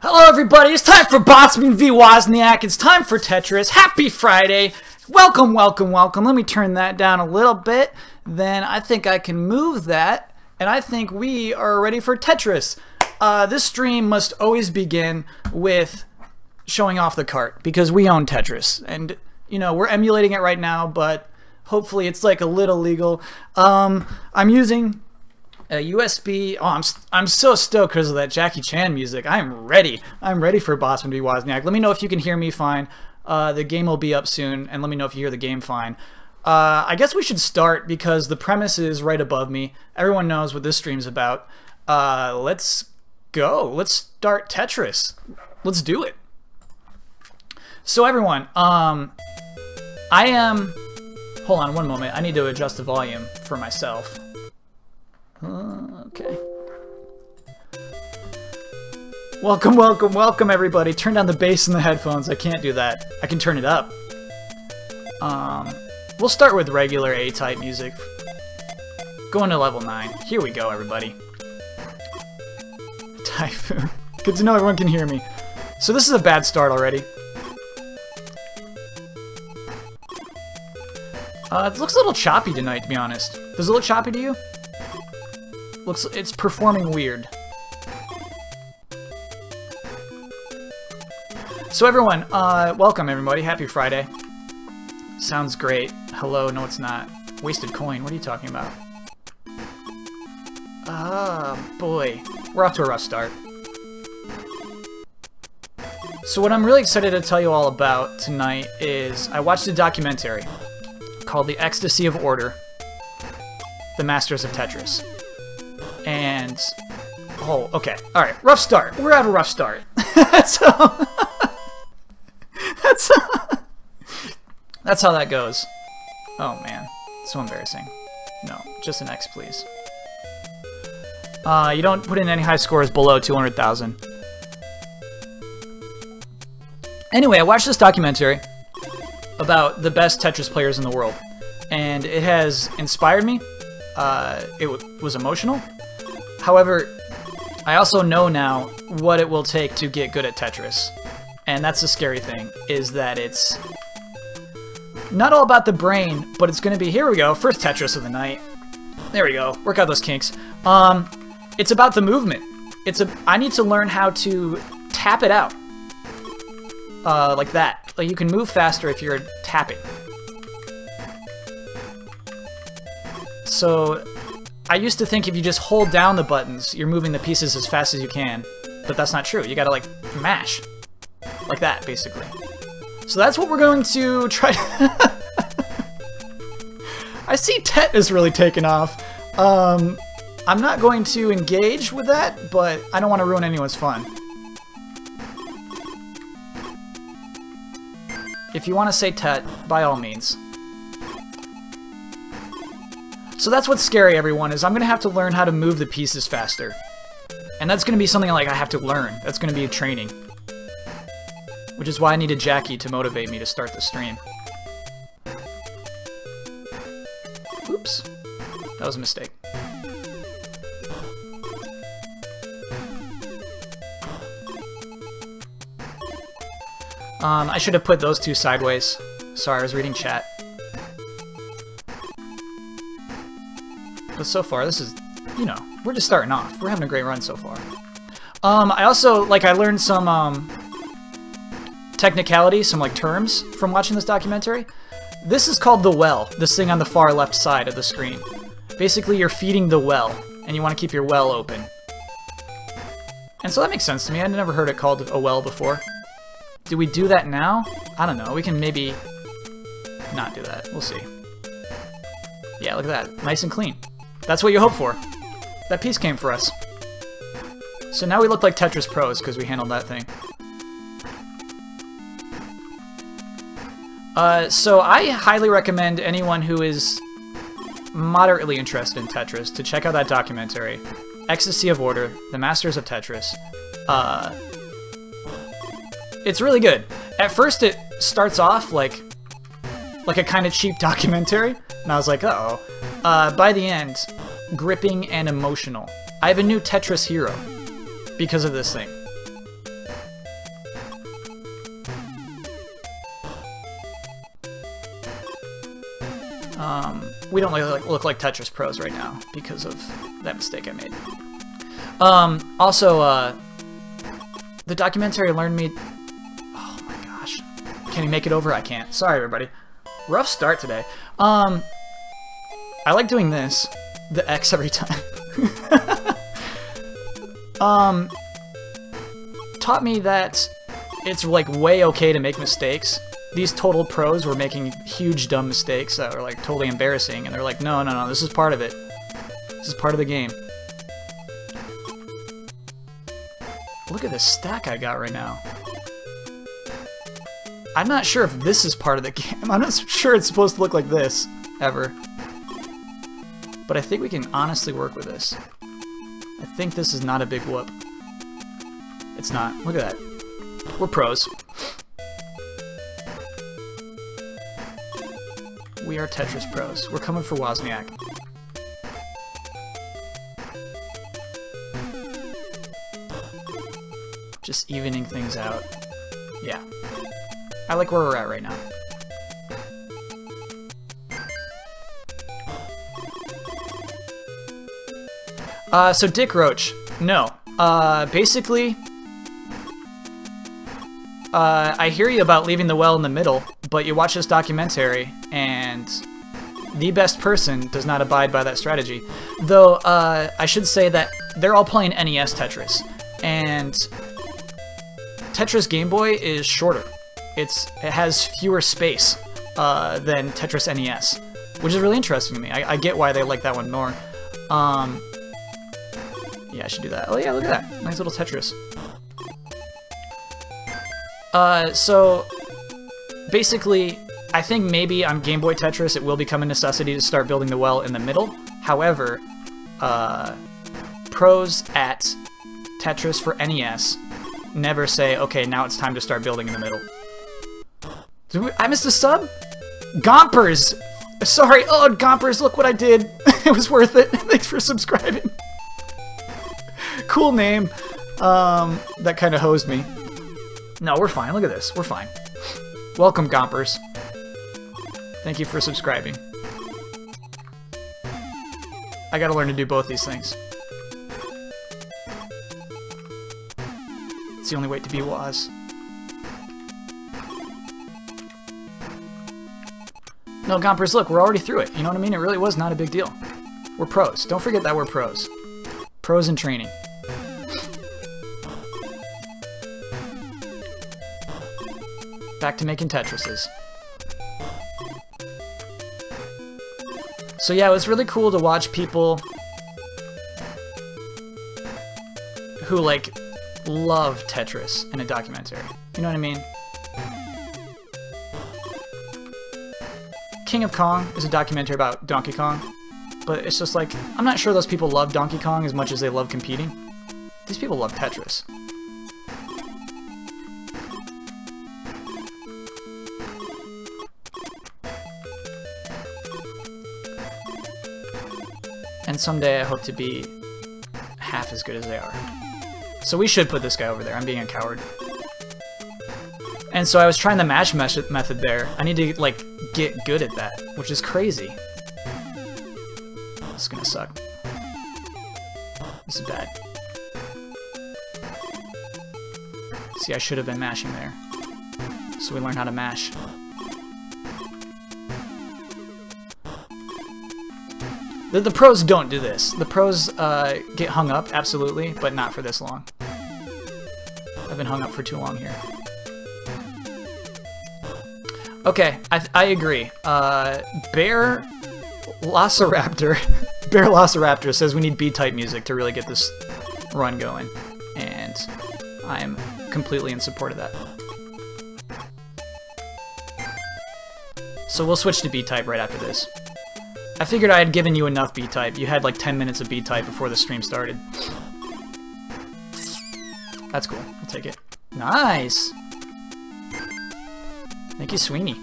Hello, everybody. It's time for Bosman v. Wozniak. It's time for Tetris. Happy Friday. Welcome, welcome, welcome. Let me turn that down a little bit. Then I think I can move that. And I think we are ready for Tetris. Uh, this stream must always begin with showing off the cart because we own Tetris. And, you know, we're emulating it right now, but hopefully it's like a little legal. Um, I'm using a USB. Oh, I'm I'm so stoked because of that Jackie Chan music. I'm ready. I'm ready for Bosman v. Wozniak. Let me know if you can hear me fine. Uh, the game will be up soon, and let me know if you hear the game fine. Uh, I guess we should start because the premise is right above me. Everyone knows what this stream's about. Uh, let's go. Let's start Tetris. Let's do it. So everyone, um, I am. Hold on one moment. I need to adjust the volume for myself. Okay. Welcome, welcome, welcome, everybody. Turn down the bass in the headphones. I can't do that. I can turn it up. Um, we'll start with regular A-type music. Going to level 9. Here we go, everybody. Typhoon. Good to know everyone can hear me. So this is a bad start already. Uh, it looks a little choppy tonight, to be honest. Does it look choppy to you? Looks, it's performing weird. So everyone, uh, welcome everybody. Happy Friday. Sounds great. Hello, no it's not. Wasted coin, what are you talking about? Ah, boy. We're off to a rough start. So what I'm really excited to tell you all about tonight is I watched a documentary called The Ecstasy of Order, The Masters of Tetris. And, oh, okay. All right, rough start. We're at a rough start. so, that's, that's how that goes. Oh, man. So embarrassing. No, just an X, please. Uh, you don't put in any high scores below 200,000. Anyway, I watched this documentary about the best Tetris players in the world, and it has inspired me. Uh, it was emotional. However, I also know now what it will take to get good at Tetris. And that's the scary thing, is that it's not all about the brain, but it's going to be, here we go, first Tetris of the night. There we go, work out those kinks. Um, it's about the movement. It's a, I need to learn how to tap it out. Uh, like that. Like you can move faster if you're tapping. So I used to think if you just hold down the buttons, you're moving the pieces as fast as you can. But that's not true. You gotta, like, mash. Like that, basically. So that's what we're going to try to... I see Tet is really taken off. Um, I'm not going to engage with that, but I don't want to ruin anyone's fun. If you want to say Tet, by all means. So that's what's scary, everyone, is I'm going to have to learn how to move the pieces faster. And that's going to be something like I have to learn. That's going to be a training. Which is why I needed Jackie to motivate me to start the stream. Oops. That was a mistake. Um, I should have put those two sideways. Sorry, I was reading chat. But so far, this is, you know, we're just starting off. We're having a great run so far. Um, I also, like, I learned some, um, technicality, some, like, terms from watching this documentary. This is called the well, this thing on the far left side of the screen. Basically, you're feeding the well, and you want to keep your well open. And so that makes sense to me. I'd never heard it called a well before. Do we do that now? I don't know. We can maybe not do that. We'll see. Yeah, look at that. Nice and clean. That's what you hope for. That piece came for us. So now we look like Tetris pros because we handled that thing. Uh, so I highly recommend anyone who is moderately interested in Tetris to check out that documentary, Ecstasy of Order, The Masters of Tetris. Uh, it's really good. At first it starts off like like a kind of cheap documentary, and I was like, uh oh uh, by the end, gripping, and emotional. I have a new Tetris hero because of this thing. Um, we don't look, look like Tetris pros right now because of that mistake I made. Um, also, uh, the documentary learned me... Oh my gosh. Can you make it over? I can't. Sorry, everybody. Rough start today. Um, I like doing this. The X every time. um, taught me that it's like way okay to make mistakes. These total pros were making huge dumb mistakes that were like totally embarrassing, and they're like, no, no, no, this is part of it. This is part of the game. Look at this stack I got right now. I'm not sure if this is part of the game. I'm not sure it's supposed to look like this, ever. But I think we can honestly work with this. I think this is not a big whoop. It's not. Look at that. We're pros. We are Tetris pros. We're coming for Wozniak. Just evening things out. Yeah. I like where we're at right now. Uh, so Dick Roach. No. Uh, basically, uh, I hear you about leaving the well in the middle, but you watch this documentary, and the best person does not abide by that strategy. Though, uh, I should say that they're all playing NES Tetris, and Tetris Game Boy is shorter. It's It has fewer space uh, than Tetris NES, which is really interesting to me. I, I get why they like that one more. Um, yeah, I should do that. Oh yeah, look at that. Nice little Tetris. Uh, so, basically, I think maybe on Game Boy Tetris it will become a necessity to start building the well in the middle. However, uh, pros at Tetris for NES never say, okay, now it's time to start building in the middle. We, I missed a sub? Gompers! Sorry, oh, Gompers, look what I did. it was worth it. Thanks for subscribing. Cool name. Um, that kind of hosed me. No, we're fine. Look at this. We're fine. Welcome, Gompers. Thank you for subscribing. I gotta learn to do both these things. It's the only way to be Woz. No, Gompers, look, we're already through it. You know what I mean? It really was not a big deal. We're pros. Don't forget that we're pros. Pros in training. Back to making Tetrises. So yeah, it was really cool to watch people who like love Tetris in a documentary. You know what I mean? King of Kong is a documentary about Donkey Kong, but it's just like, I'm not sure those people love Donkey Kong as much as they love competing. These people love Tetris. And someday I hope to be half as good as they are. So we should put this guy over there. I'm being a coward. And so I was trying the mash method there. I need to, like, get good at that, which is crazy. This is gonna suck. This is bad. See, I should have been mashing there. So we learn how to mash. The, the pros don't do this. The pros uh, get hung up, absolutely, but not for this long. I've been hung up for too long here. Okay, I, I agree. Uh, Bear Velociraptor, Bear Velociraptor says we need B-type music to really get this run going, and I am completely in support of that. So we'll switch to B-type right after this. I figured I had given you enough B-type. You had like 10 minutes of B-type before the stream started. That's cool. I'll take it. Nice! Thank you, Sweeney.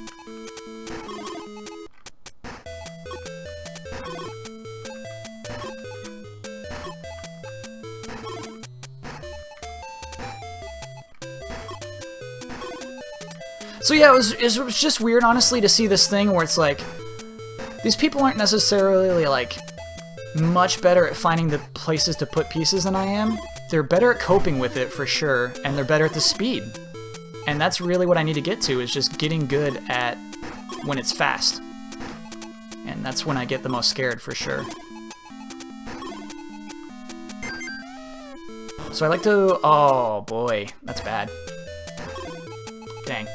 So yeah, it was, it was just weird, honestly, to see this thing where it's like, These people aren't necessarily, like, much better at finding the places to put pieces than I am. They're better at coping with it, for sure, and they're better at the speed. And that's really what I need to get to, is just getting good at when it's fast. And that's when I get the most scared, for sure. So I like to... Oh, boy. That's bad. Dang.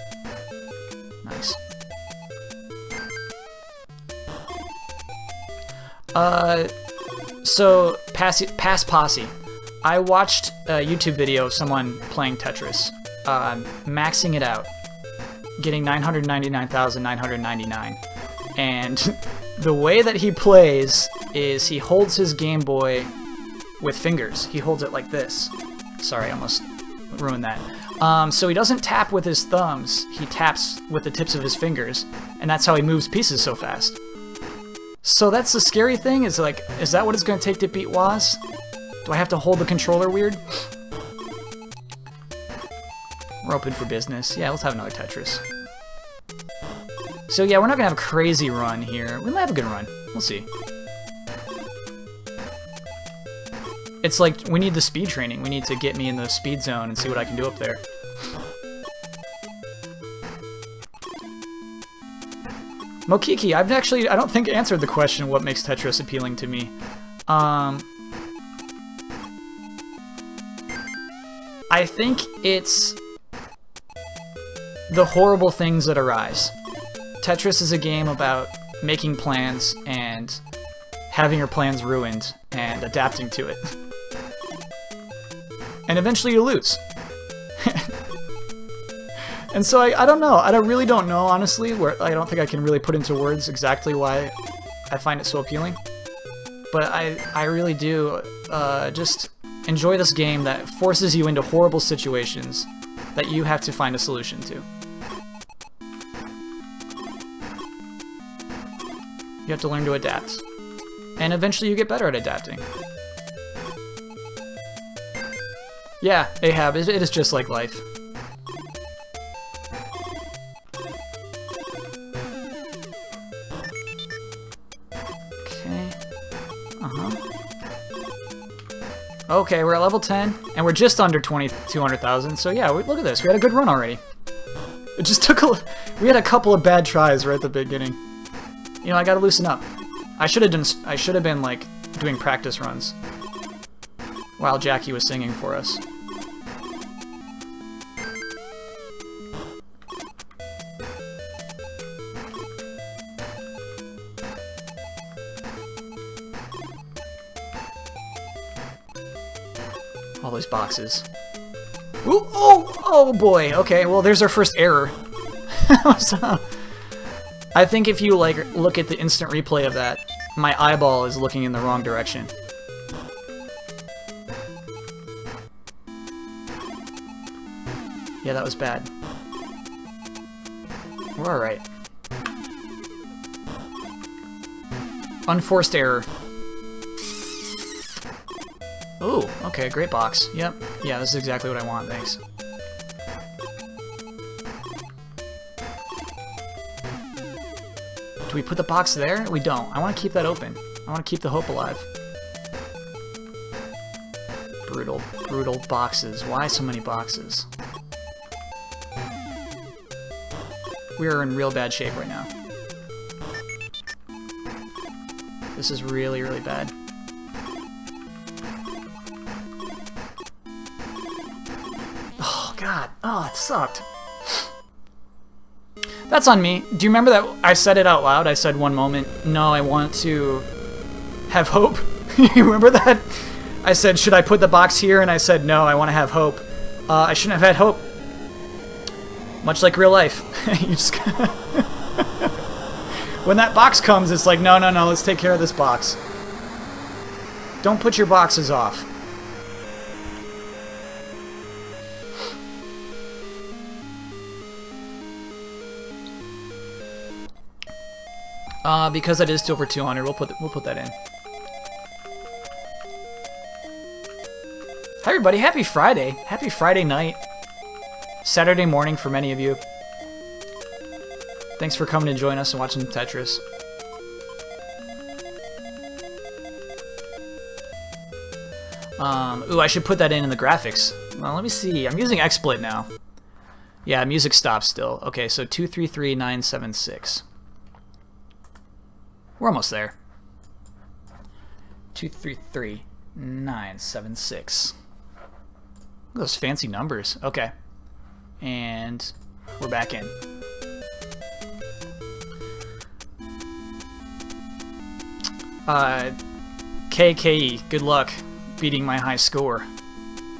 Uh, so, pass, pass Posse. I watched a YouTube video of someone playing Tetris, uh, maxing it out, getting 999,999. And the way that he plays is he holds his Game Boy with fingers. He holds it like this. Sorry, I almost ruined that. Um, so he doesn't tap with his thumbs, he taps with the tips of his fingers, and that's how he moves pieces so fast. So that's the scary thing, is like, is that what it's going to take to beat Woz? Do I have to hold the controller weird? We're open for business. Yeah, let's have another Tetris. So yeah, we're not to have a crazy run here. We might have a good run. We'll see. It's like, we need the speed training. We need to get me in the speed zone and see what I can do up there. Mokiki, I've actually, I don't think answered the question what makes Tetris appealing to me. Um, I think it's the horrible things that arise. Tetris is a game about making plans and having your plans ruined and adapting to it. and eventually you lose. and so I, I don't know. I don't, really don't know, honestly. Where I don't think I can really put into words exactly why I find it so appealing. But I, I really do uh, just enjoy this game that forces you into horrible situations that you have to find a solution to. You have to learn to adapt. And eventually you get better at adapting. Yeah, Ahab, it is just like life. Okay, we're at level 10, and we're just under 20, 200,000, so yeah, we, look at this, we had a good run already. It just took a... We had a couple of bad tries right at the beginning. You know, I gotta loosen up. I should have done... I should have been, like, doing practice runs. While Jackie was singing for us. Those boxes. Ooh, oh, oh boy. Okay, well, there's our first error. I think if you like look at the instant replay of that, my eyeball is looking in the wrong direction. Yeah, that was bad. We're alright. Unforced error. Ooh, okay, great box. Yep. Yeah, this is exactly what I want, thanks. Do we put the box there? We don't. I want to keep that open. I want to keep the hope alive. Brutal, brutal boxes. Why so many boxes? We are in real bad shape right now. This is really, really bad. God. Oh, it sucked. That's on me. Do you remember that I said it out loud? I said one moment, no, I want to have hope. you remember that? I said, should I put the box here? And I said, no, I want to have hope. Uh, I shouldn't have had hope. Much like real life. you just when that box comes, it's like, no, no, no, let's take care of this box. Don't put your boxes off. Uh, because that is still for 200, we'll put we'll put that in. Hi everybody, happy Friday. Happy Friday night. Saturday morning for many of you. Thanks for coming to join us and watching Tetris. Um, ooh, I should put that in in the graphics. Well, let me see. I'm using XSplit now. Yeah, music stops still. Okay, so 233976. We're almost there. 233976. Those fancy numbers. Okay. And we're back in. Uh, KKE, good luck beating my high score.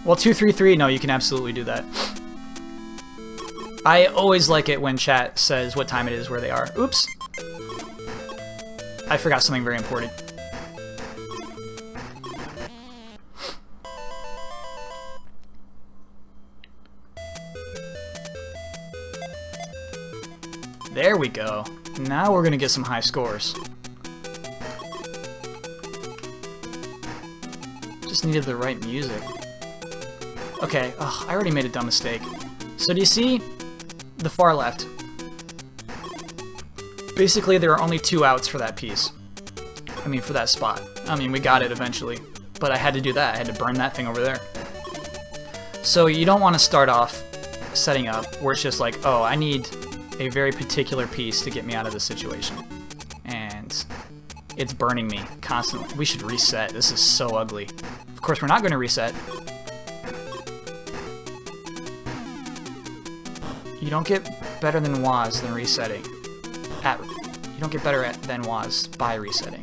Well, 233, no, you can absolutely do that. I always like it when chat says what time it is where they are. Oops. I forgot something very important. There we go. Now we're gonna get some high scores. Just needed the right music. Okay, Ugh, I already made a dumb mistake. So do you see the far left? Basically, there are only two outs for that piece. I mean, for that spot. I mean, we got it eventually. But I had to do that. I had to burn that thing over there. So you don't want to start off setting up where it's just like, oh, I need a very particular piece to get me out of this situation. And it's burning me constantly. We should reset. This is so ugly. Of course, we're not going to reset. You don't get better than Woz than resetting. At, you don't get better at, than Woz by resetting.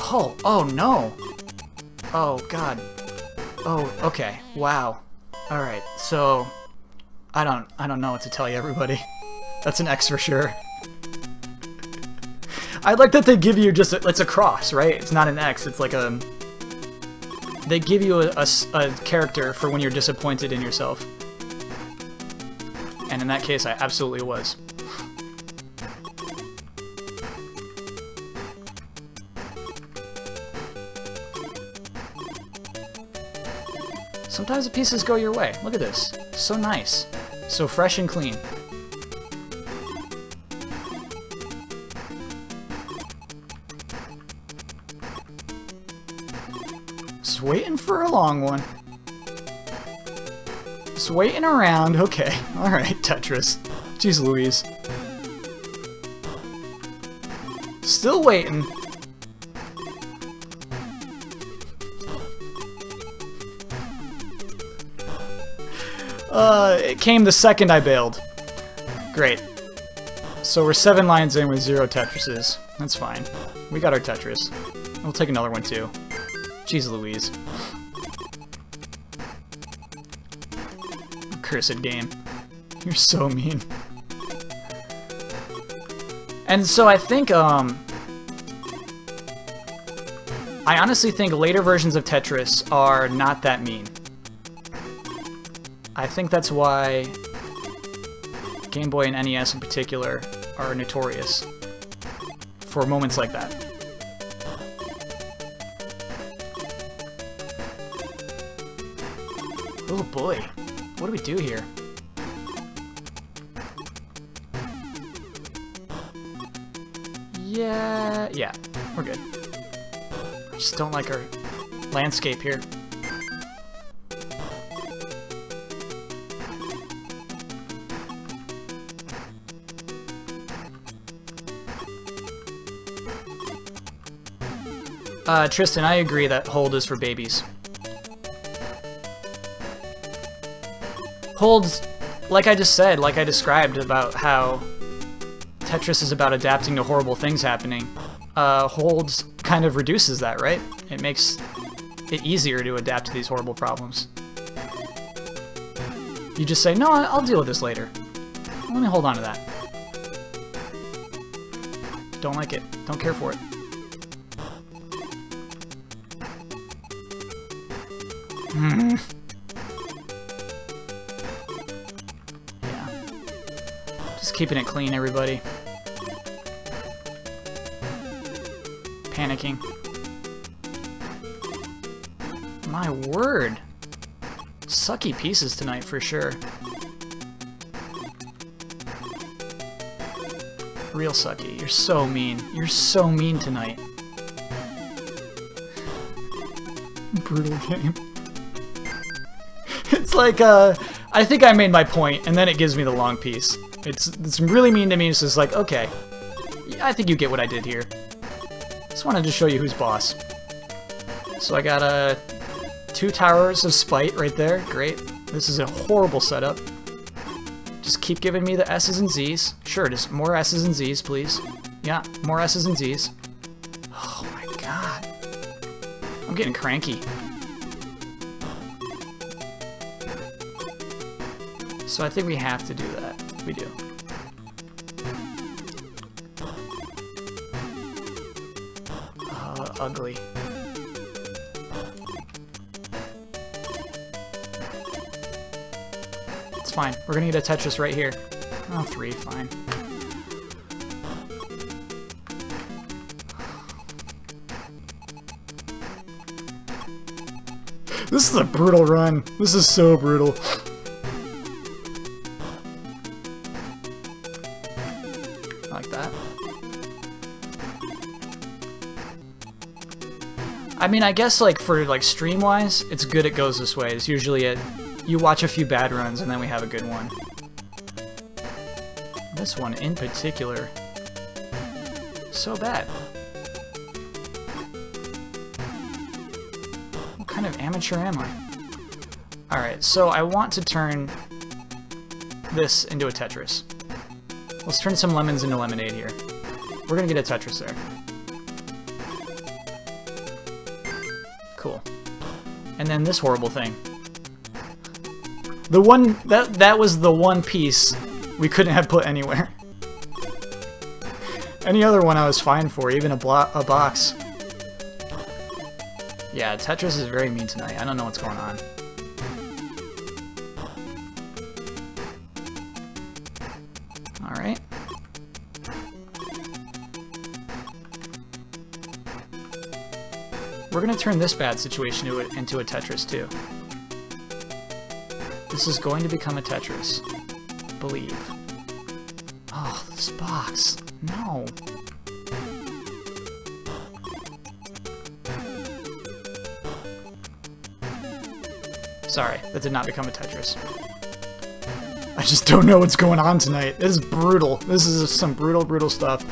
Oh, oh no! Oh, God. Oh, okay. Wow. Alright, so... I don't, I don't know what to tell you, everybody. That's an X for sure. I like that they give you just, a, it's a cross, right? It's not an X, it's like a... They give you a, a, a character for when you're disappointed in yourself. And in that case, I absolutely was. Sometimes the pieces go your way. Look at this. So nice. So fresh and clean. Just waiting for a long one. Just waiting around. Okay. Alright, Tetris. Jeez Louise. Still waiting. Uh, it came the second I bailed. Great. So we're seven lines in with zero Tetrises. That's fine. We got our Tetris. We'll take another one too. Jeez Louise. Cursed game. You're so mean. And so I think, um... I honestly think later versions of Tetris are not that mean. I think that's why Game Boy and NES in particular are notorious for moments like that. Oh boy. What do we do here? Yeah, yeah, we're good. I just don't like our landscape here. Uh, Tristan, I agree that hold is for babies. Holds, like I just said, like I described about how Tetris is about adapting to horrible things happening, uh, Holds kind of reduces that, right? It makes it easier to adapt to these horrible problems. You just say, no, I'll deal with this later. Let me hold on to that. Don't like it. Don't care for it. Hmm. keeping it clean, everybody. Panicking. My word. Sucky pieces tonight for sure. Real sucky. You're so mean. You're so mean tonight. brutal game. It's like, uh, I think I made my point, and then it gives me the long piece. It's, it's really mean to me, it's just like, okay, I think you get what I did here. Just wanted to show you who's boss. So I got, uh, two towers of spite right there, great. This is a horrible setup. Just keep giving me the S's and Z's. Sure, just more S's and Z's, please. Yeah, more S's and Z's. Oh my god. I'm getting cranky. So I think we have to do that. We do. Uh, ugly. It's fine. We're gonna get a Tetris right here. Oh, three, fine. This is a brutal run. This is so brutal. I mean, I guess like for like stream-wise, it's good it goes this way. It's usually a, you watch a few bad runs and then we have a good one. This one in particular, so bad. What kind of amateur am I? Alright, so I want to turn this into a Tetris. Let's turn some lemons into lemonade here. We're gonna get a Tetris there. And then this horrible thing. The one that that was the one piece we couldn't have put anywhere. Any other one I was fine for, even a, blo a box. Yeah, Tetris is very mean tonight. I don't know what's going on. We're gonna turn this bad situation into a, into a Tetris, too. This is going to become a Tetris. Believe. Oh, this box. No. Sorry, that did not become a Tetris. I just don't know what's going on tonight. This is brutal. This is some brutal, brutal stuff.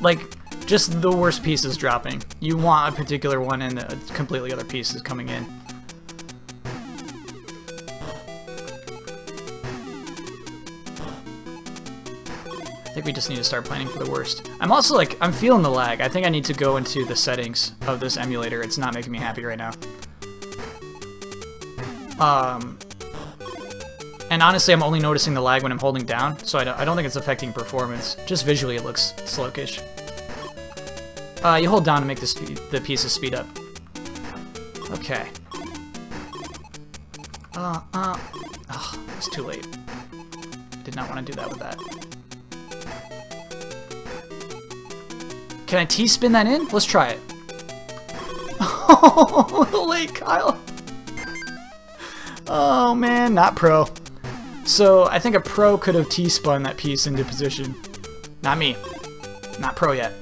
Like, just the worst pieces dropping. You want a particular one and a completely other piece is coming in. I think we just need to start planning for the worst. I'm also like, I'm feeling the lag. I think I need to go into the settings of this emulator. It's not making me happy right now. Um, and honestly, I'm only noticing the lag when I'm holding down, so I don't, I don't think it's affecting performance. Just visually, it looks slowish. Uh, you hold down to make the, the pieces speed up. Okay. Uh, uh, oh, it's too late. Did not want to do that with that. Can I T-spin that in? Let's try it. Oh, late, Kyle. Oh man, not pro. So I think a pro could have T-spun that piece into position. Not me. Not pro yet.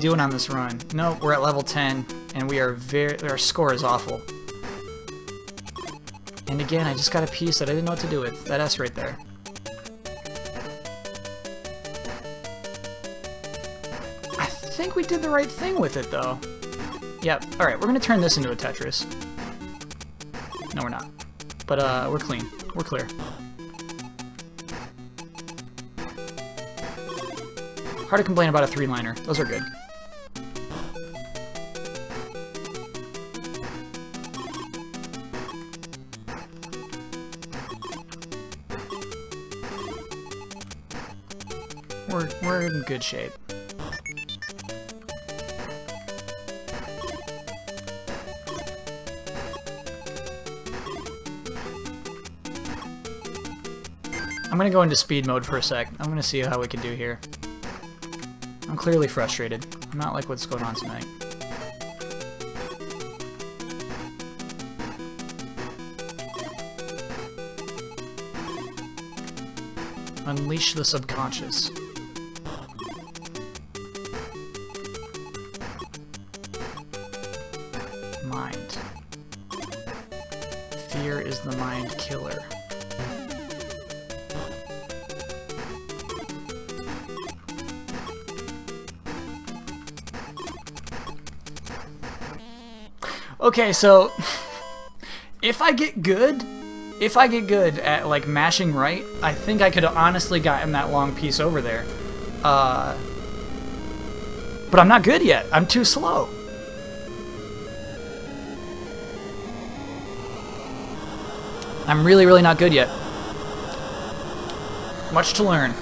Doing on this run? No, we're at level 10, and we are very... Our score is awful. And again, I just got a piece that I didn't know what to do with. That S right there. I think we did the right thing with it, though. Yep. Alright, we're to turn this into a Tetris. No, we're not. But, uh, we're clean. We're clear. Hard to complain about a three-liner. Those are good. Good shape. I'm gonna go into speed mode for a sec. I'm gonna see how we can do here. I'm clearly frustrated. I'm not like what's going on tonight. Unleash the subconscious. Okay, so if I get good, if I get good at like mashing right, I think I could have honestly gotten that long piece over there. Uh, but I'm not good yet. I'm too slow. I'm really, really not good yet. Much to learn.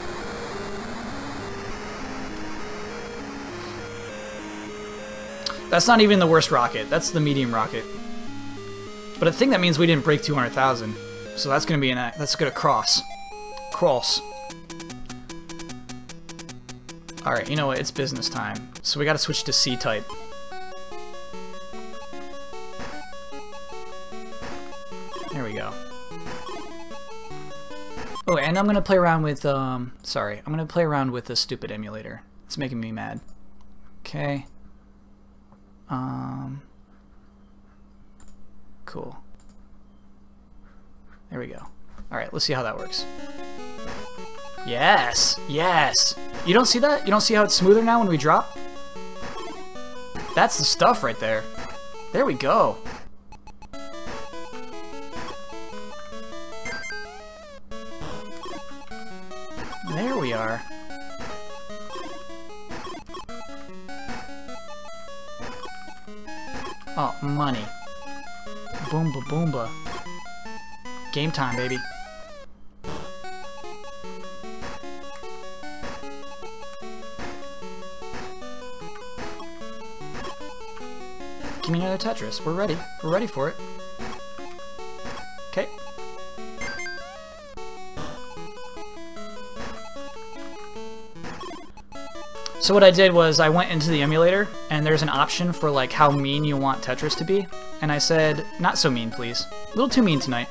That's not even the worst rocket. That's the medium rocket. But I think that means we didn't break 200,000. So that's gonna be an that's gonna cross. Cross. Alright, you know what? It's business time. So we gotta switch to C-type. There we go. Oh, and I'm gonna play around with, um, sorry. I'm gonna play around with this stupid emulator. It's making me mad. Okay. Um, cool. There we go. Alright, let's see how that works. Yes! Yes! You don't see that? You don't see how it's smoother now when we drop? That's the stuff right there. There we go. There we are. Oh, money. Boomba boomba. Game time, baby. Give me another Tetris. We're ready. We're ready for it. So what I did was I went into the emulator and there's an option for like how mean you want Tetris to be. And I said, not so mean please. A little too mean tonight.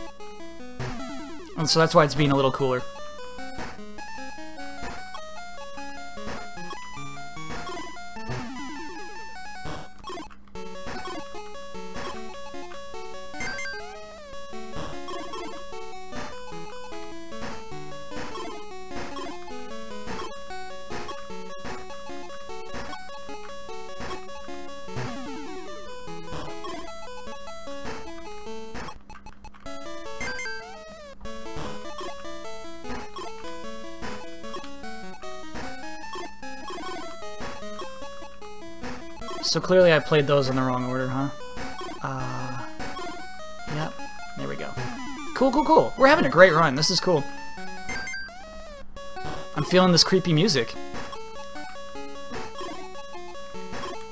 And so that's why it's being a little cooler. Clearly I played those in the wrong order, huh? Uh, yep, there we go. Cool, cool, cool. We're having a great run. This is cool. I'm feeling this creepy music.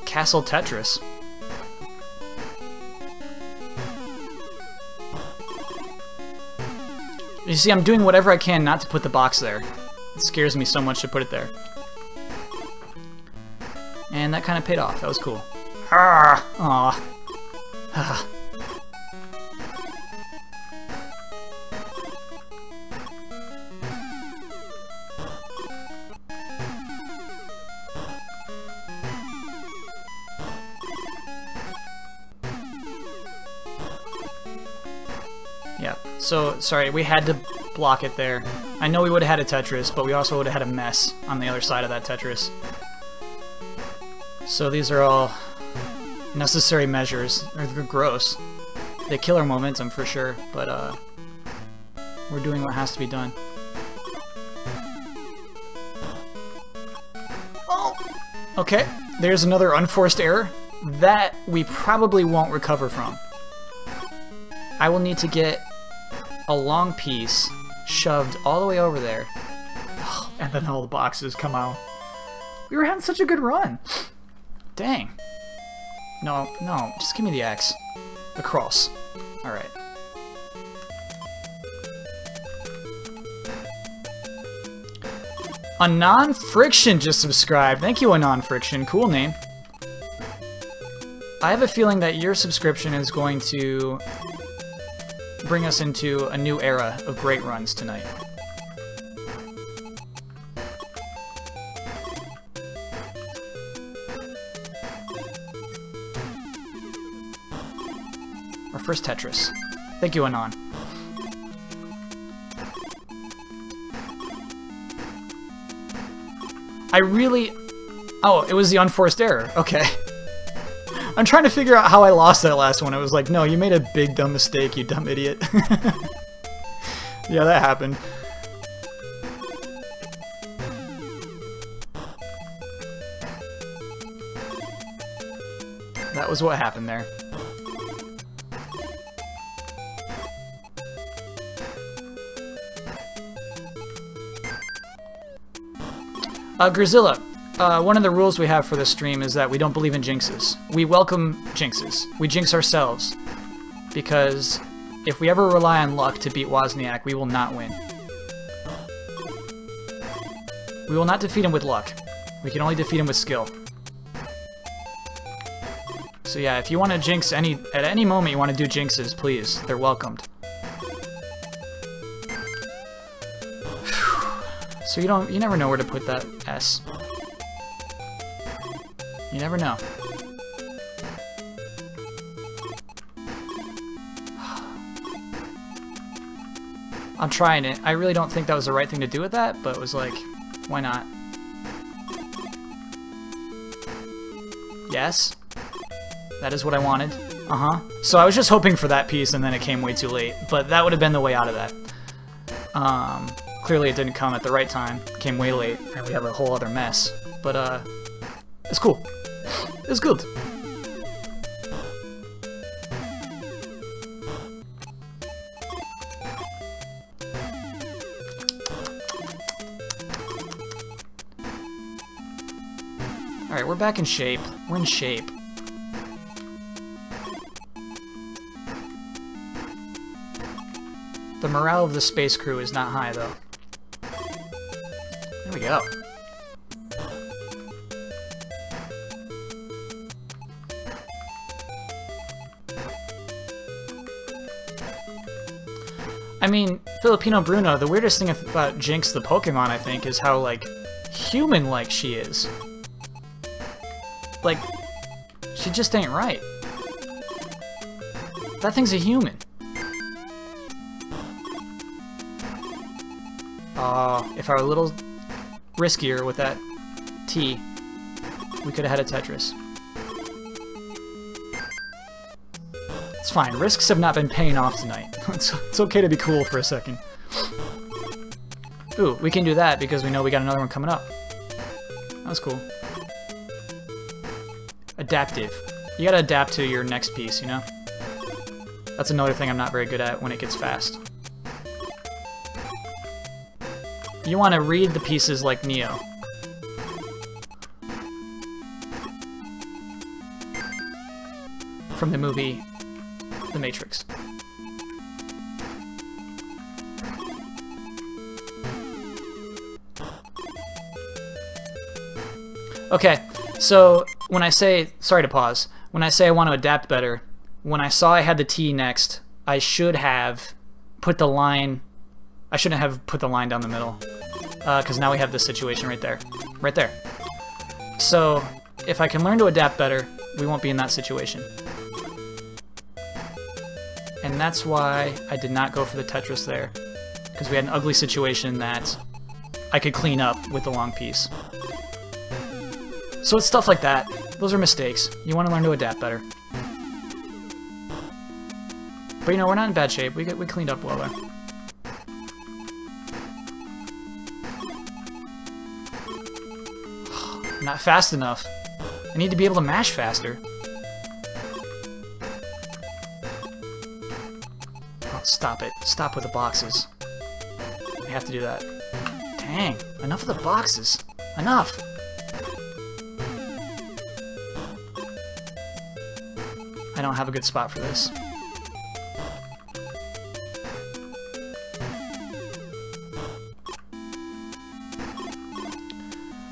Castle Tetris. You see, I'm doing whatever I can not to put the box there. It scares me so much to put it there. That kind of paid off. That was cool. Ah, aw. Ah. Yeah, so, sorry, we had to block it there. I know we would have had a Tetris, but we also would have had a mess on the other side of that Tetris. So these are all necessary measures. They're gross. They kill our momentum for sure, but uh, we're doing what has to be done. Oh! Okay, there's another unforced error. That we probably won't recover from. I will need to get a long piece shoved all the way over there. And then all the boxes come out. We were having such a good run. Dang. No, no, just give me the X. The cross. Alright. Anon Friction just subscribed. Thank you, Anon Friction. Cool name. I have a feeling that your subscription is going to bring us into a new era of great runs tonight. First Tetris. Thank you, Anon. I really... Oh, it was the unforced error. Okay. I'm trying to figure out how I lost that last one. It was like, no, you made a big dumb mistake, you dumb idiot. yeah, that happened. That was what happened there. Uh, uh, one of the rules we have for this stream is that we don't believe in jinxes. We welcome jinxes. We jinx ourselves. Because if we ever rely on luck to beat Wozniak, we will not win. We will not defeat him with luck. We can only defeat him with skill. So yeah, if you want to jinx any at any moment you want to do jinxes, please. They're welcomed. So you don't, you never know where to put that S. You never know. I'm trying it. I really don't think that was the right thing to do with that, but it was like, why not? Yes. That is what I wanted. Uh-huh. So I was just hoping for that piece and then it came way too late, but that would have been the way out of that. Um, Clearly it didn't come at the right time, it came way late, and we have a whole other mess. But, uh, it's cool. It's good. Alright, we're back in shape. We're in shape. The morale of the space crew is not high, though. Go. I mean, Filipino Bruno, the weirdest thing about Jynx the Pokemon, I think, is how, like, human-like she is. Like, she just ain't right. That thing's a human. Uh, if a little riskier with that T, we could have had a Tetris. It's fine. Risks have not been paying off tonight. it's, it's okay to be cool for a second. Ooh, we can do that because we know we got another one coming up. That was cool. Adaptive. You gotta adapt to your next piece, you know? That's another thing I'm not very good at when it gets fast. You want to read the pieces like Neo. From the movie The Matrix. Okay, so when I say, sorry to pause, when I say I want to adapt better, when I saw I had the T next, I should have put the line, I shouldn't have put the line down the middle because uh, now we have this situation right there. Right there. So, if I can learn to adapt better, we won't be in that situation. And that's why I did not go for the Tetris there, because we had an ugly situation that I could clean up with the long piece. So it's stuff like that. Those are mistakes. You want to learn to adapt better. But you know, we're not in bad shape. We, get, we cleaned up well there. Not fast enough. I need to be able to mash faster. Oh, stop it. Stop with the boxes. I have to do that. Dang, enough of the boxes. Enough! I don't have a good spot for this.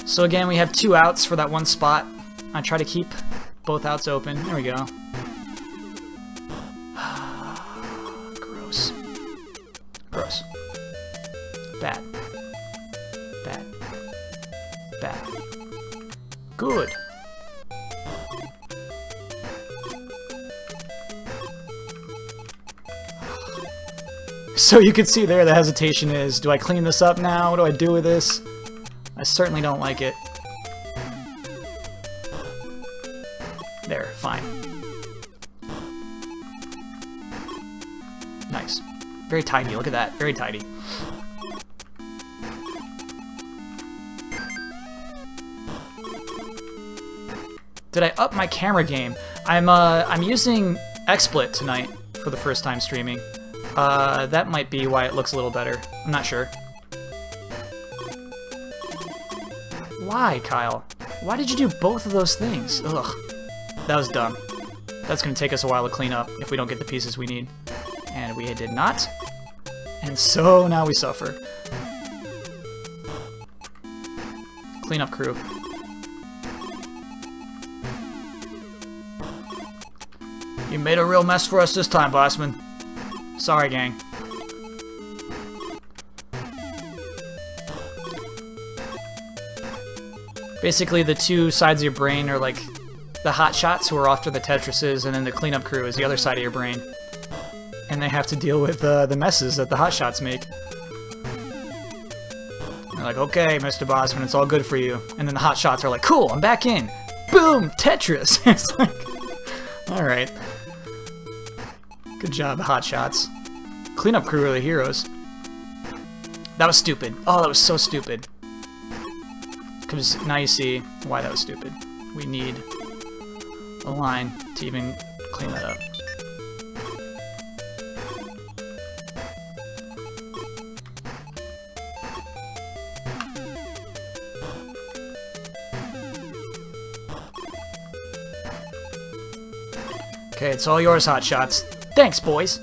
So again, we have two outs for that one spot. I try to keep both outs open. There we go. Gross. Gross. Bad. Bad. Bad. Good. So you can see there the hesitation is, do I clean this up now? What do I do with this? I certainly don't like it. There, fine. Nice. Very tidy, look at that, very tidy. Did I up my camera game? I'm uh I'm using XSplit tonight for the first time streaming. Uh, that might be why it looks a little better. I'm not sure. Why, Kyle? Why did you do both of those things? Ugh. That was dumb. That's gonna take us a while to clean up if we don't get the pieces we need. And we did not. And so now we suffer. Clean up crew. You made a real mess for us this time, Bosman. Sorry, gang. Basically, the two sides of your brain are like the hot shots who are after the Tetrises, and then the cleanup crew is the other side of your brain. And they have to deal with uh, the messes that the hot shots make. They're like, okay, Mr. Bosman, it's all good for you. And then the hot shots are like, cool, I'm back in. Boom, Tetris. it's like, all right. Good job, hot shots. Cleanup crew are the heroes. That was stupid. Oh, that was so stupid. Because now you see why that was stupid. We need a line to even clean that up. Okay, it's all yours, Hot Shots. Thanks, boys.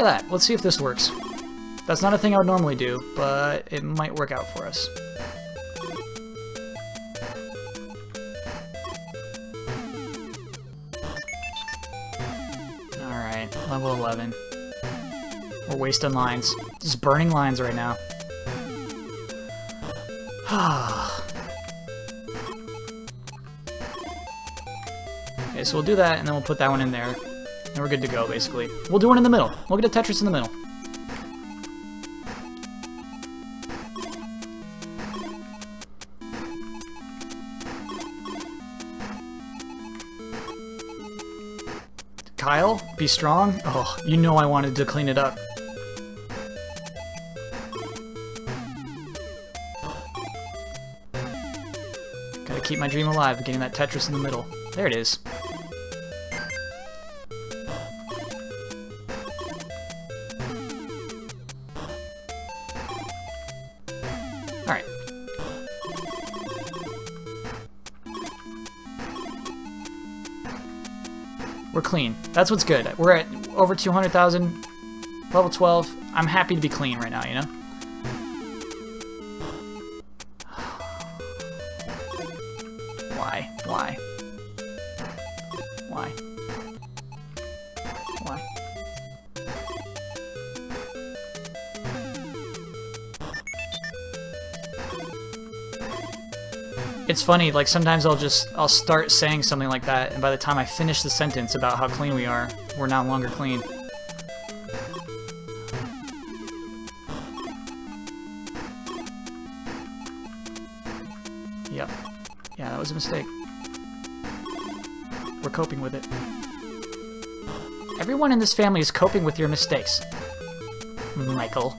Try that. Let's see if this works. That's not a thing I would normally do, but it might work out for us. Alright, level 11. We're wasting lines. Just burning lines right now. okay, so we'll do that, and then we'll put that one in there. And we're good to go, basically. We'll do one in the middle. We'll get a Tetris in the middle. Kyle, be strong. Oh, you know I wanted to clean it up. Gotta keep my dream alive, getting that Tetris in the middle. There it is. Clean. That's what's good. We're at over 200,000, level 12. I'm happy to be clean right now, you know? It's funny, like sometimes I'll just, I'll start saying something like that, and by the time I finish the sentence about how clean we are, we're no longer clean. Yep. Yeah, that was a mistake. We're coping with it. Everyone in this family is coping with your mistakes. Michael.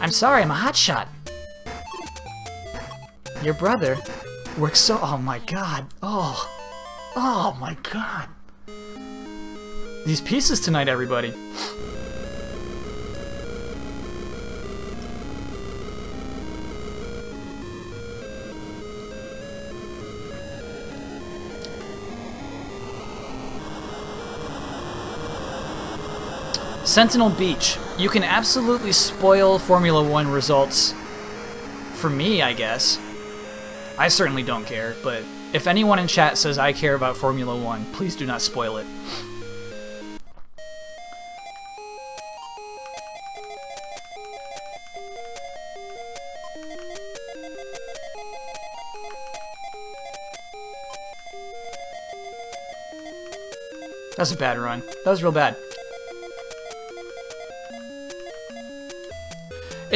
I'm sorry, I'm a hotshot. Your brother works so- oh my god. Oh. Oh my god. These pieces tonight, everybody. Sentinel Beach. You can absolutely spoil Formula One results. For me, I guess. I certainly don't care, but if anyone in chat says I care about Formula One, please do not spoil it. That's a bad run. That was real bad.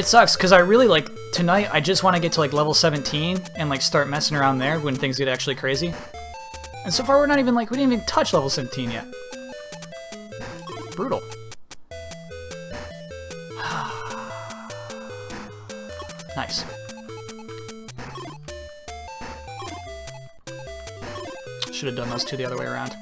It sucks because I really like tonight. I just want to get to like level 17 and like start messing around there when things get actually crazy. And so far, we're not even like we didn't even touch level 17 yet. Brutal. nice. Should have done those two the other way around.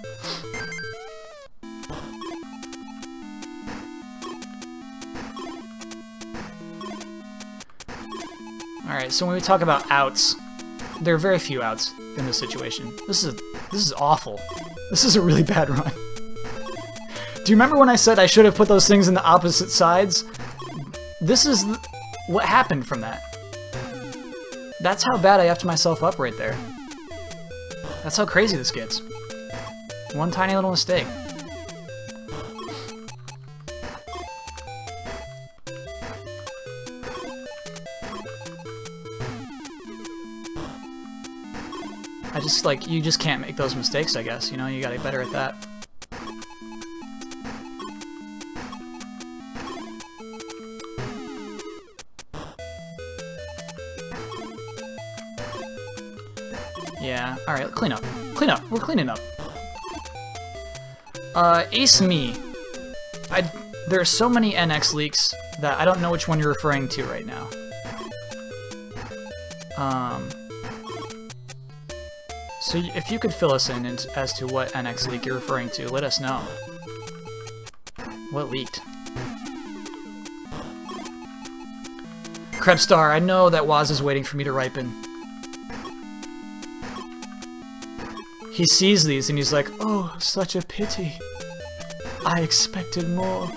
So when we talk about outs, there are very few outs in this situation. This is this is awful. This is a really bad run. Do you remember when I said I should have put those things in the opposite sides? This is what happened from that. That's how bad I effed myself up right there. That's how crazy this gets. One tiny little mistake. Like, you just can't make those mistakes, I guess, you know? You gotta get better at that. Yeah, alright, clean up. Clean up. We're cleaning up. Uh, Ace Me. I, there are so many NX leaks that I don't know which one you're referring to right now. Um... So if you could fill us in as to what NX leak you're referring to, let us know. What leaked? Krebstar, I know that Woz is waiting for me to ripen. He sees these and he's like, oh, such a pity. I expected more.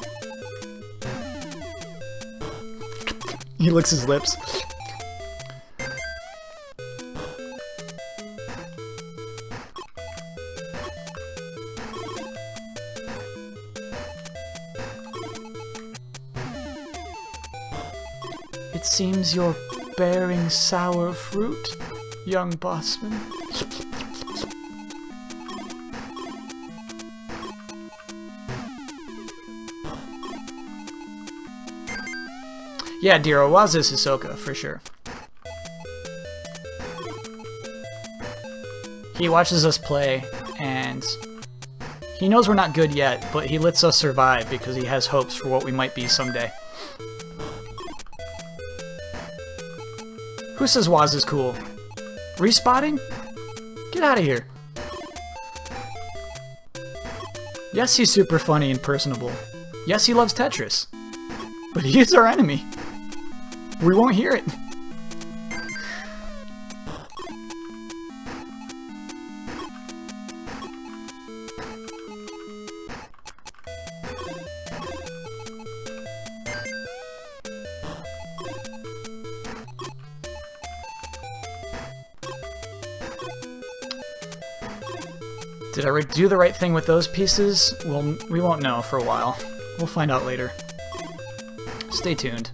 he licks his lips. Seems you're bearing sour fruit, young Bosman. Yeah, Diro was this Hisoka, for sure. He watches us play, and he knows we're not good yet, but he lets us survive because he has hopes for what we might be someday. Who says Woz is cool? Respotting? Get out of here. Yes, he's super funny and personable. Yes, he loves Tetris. But he is our enemy. We won't hear it. Did I do the right thing with those pieces? Well, we won't know for a while. We'll find out later. Stay tuned.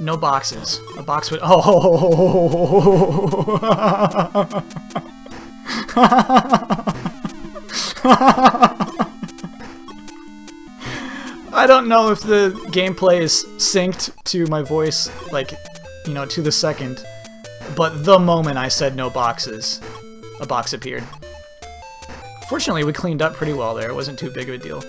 No boxes. A box would- Oh! I don't know if the gameplay is synced to my voice, like, you know, to the second. But the moment I said no boxes, a box appeared. Fortunately, we cleaned up pretty well there. It wasn't too big of a deal.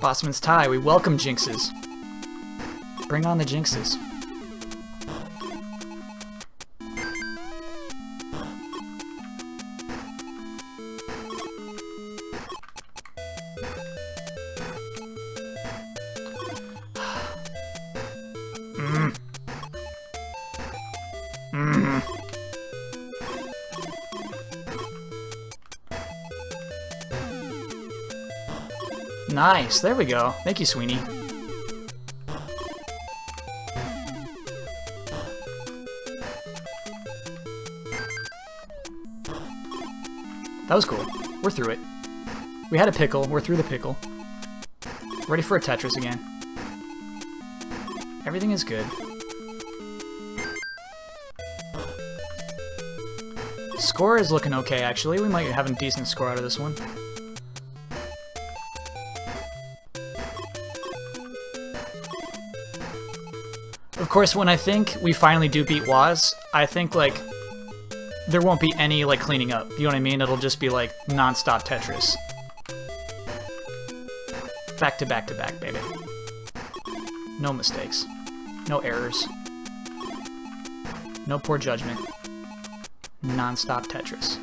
Bossman's tie. We welcome jinxes. Bring on the jinxes. Nice. There we go. Thank you, Sweeney. That was cool. We're through it. We had a pickle. We're through the pickle. Ready for a Tetris again. Everything is good. Score is looking okay, actually. We might have a decent score out of this one. Course, when I think we finally do beat Woz, I think, like, there won't be any, like, cleaning up. You know what I mean? It'll just be, like, non-stop Tetris. Back to back to back, baby. No mistakes. No errors. No poor judgment. Non-stop Tetris.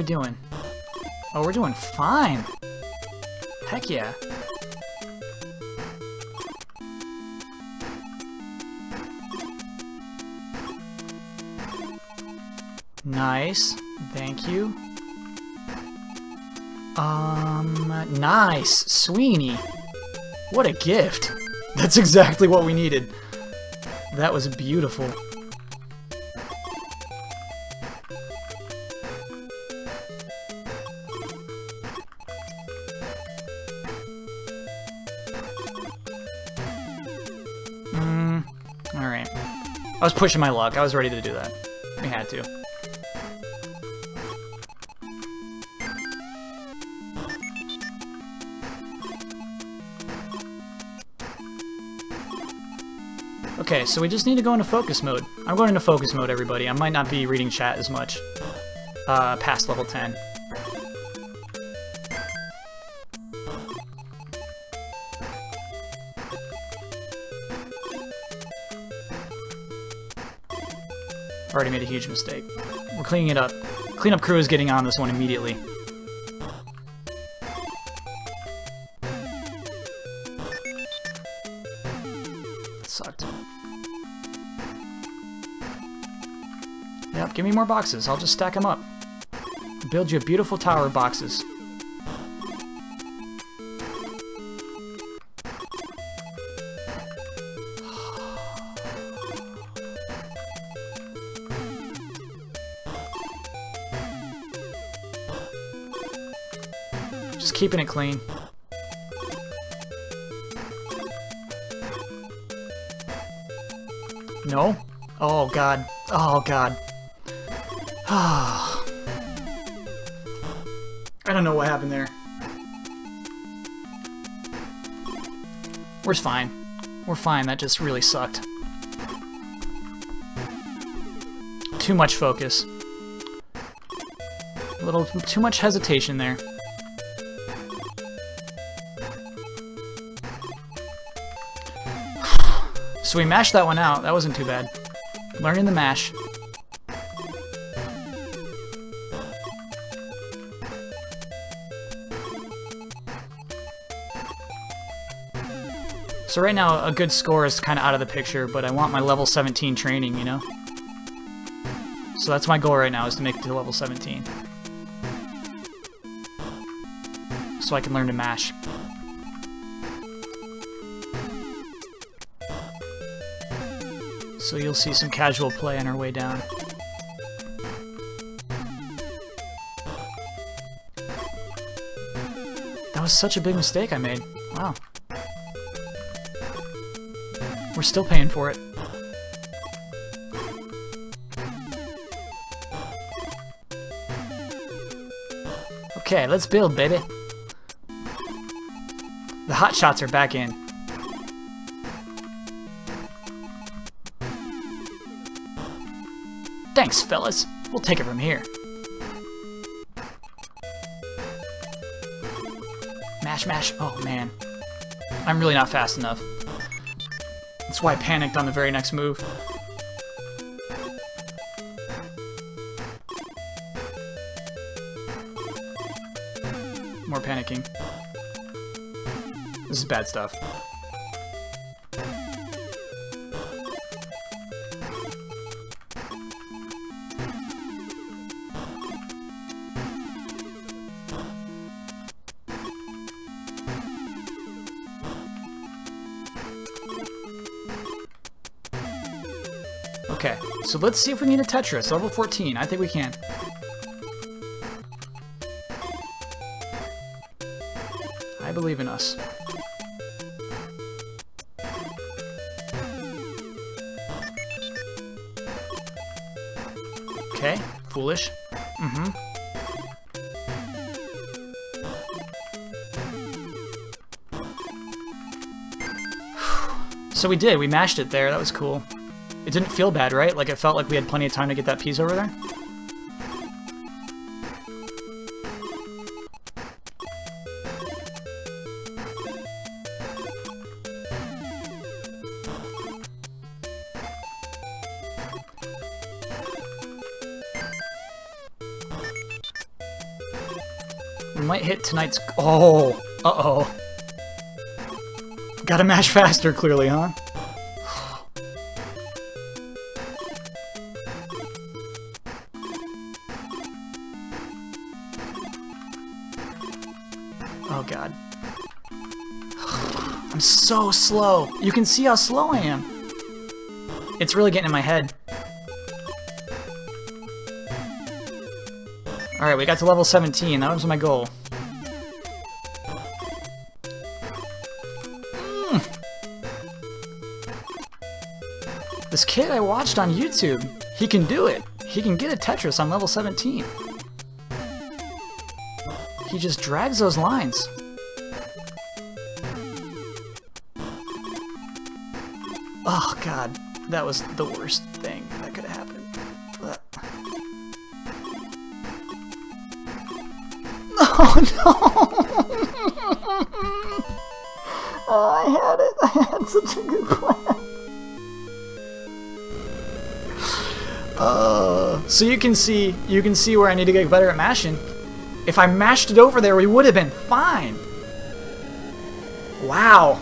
We doing? Oh, we're doing fine. Heck yeah. Nice. Thank you. Um, nice. Sweeney. What a gift. That's exactly what we needed. That was beautiful. I was pushing my luck. I was ready to do that. We had to. Okay, so we just need to go into focus mode. I'm going into focus mode, everybody. I might not be reading chat as much uh, past level 10. Already made a huge mistake. We're cleaning it up. Cleanup crew is getting on this one immediately. Sucked. Yep, give me more boxes. I'll just stack them up. Build you a beautiful tower of boxes. Keeping it clean. No? Oh god. Oh god. I don't know what happened there. We're fine. We're fine, that just really sucked. Too much focus. A little too much hesitation there. So we mashed that one out. That wasn't too bad. Learning the mash. So right now, a good score is kind of out of the picture, but I want my level 17 training, you know? So that's my goal right now, is to make it to level 17. So I can learn to mash. So you'll see some casual play on our way down. That was such a big mistake I made. Wow. We're still paying for it. Okay, let's build, baby. The hot shots are back in. Thanks, fellas. We'll take it from here. Mash, mash. Oh, man. I'm really not fast enough. That's why I panicked on the very next move. More panicking. This is bad stuff. So let's see if we need a Tetris. Level 14. I think we can. I believe in us. Okay, foolish. Mm-hmm. So we did, we mashed it there, that was cool. It didn't feel bad, right? Like it felt like we had plenty of time to get that piece over there? We might hit tonight's... Oh! Uh-oh. Gotta mash faster, clearly, huh? Slow. You can see how slow I am. It's really getting in my head. Alright, we got to level 17. That was my goal. Mm. This kid I watched on YouTube, he can do it. He can get a Tetris on level 17. He just drags those lines. Oh god, that was the worst thing that could have happened. But... Oh no! oh, I had it. I had such a good plan. Uh, so you can see, you can see where I need to get better at mashing. If I mashed it over there, we would have been fine. Wow.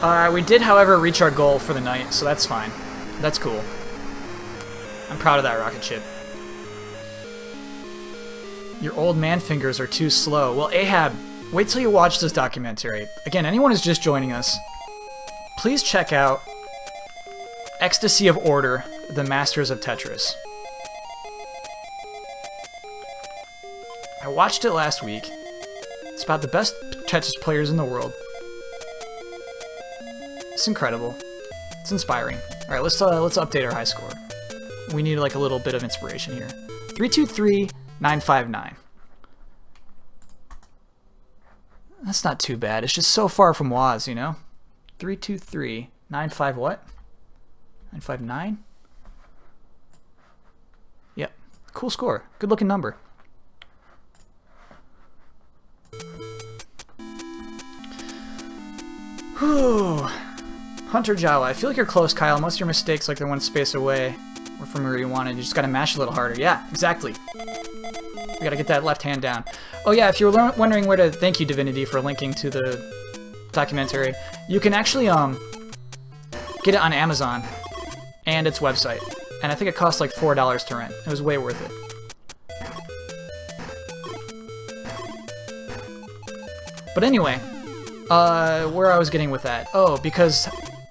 Uh, we did, however, reach our goal for the night, so that's fine. That's cool. I'm proud of that rocket ship. Your old man fingers are too slow. Well, Ahab, wait till you watch this documentary. Again, anyone who's just joining us, please check out Ecstasy of Order, The Masters of Tetris. I watched it last week. It's about the best Tetris players in the world. It's incredible. It's inspiring. All right, let's uh, let's update our high score. We need like a little bit of inspiration here. Three two three nine five nine. That's not too bad. It's just so far from Woz, you know. Three two three nine five what? Nine five nine. Yep, cool score. Good looking number. Whew. Hunter Jawa, I feel like you're close, Kyle. Most of your mistakes, like they're one space away, or from where you wanted. You just gotta mash a little harder. Yeah, exactly. We gotta get that left hand down. Oh yeah, if you were wondering where to thank you, Divinity, for linking to the documentary, you can actually um get it on Amazon and its website. And I think it cost like $4 to rent. It was way worth it. But anyway, uh, where I was getting with that. Oh, because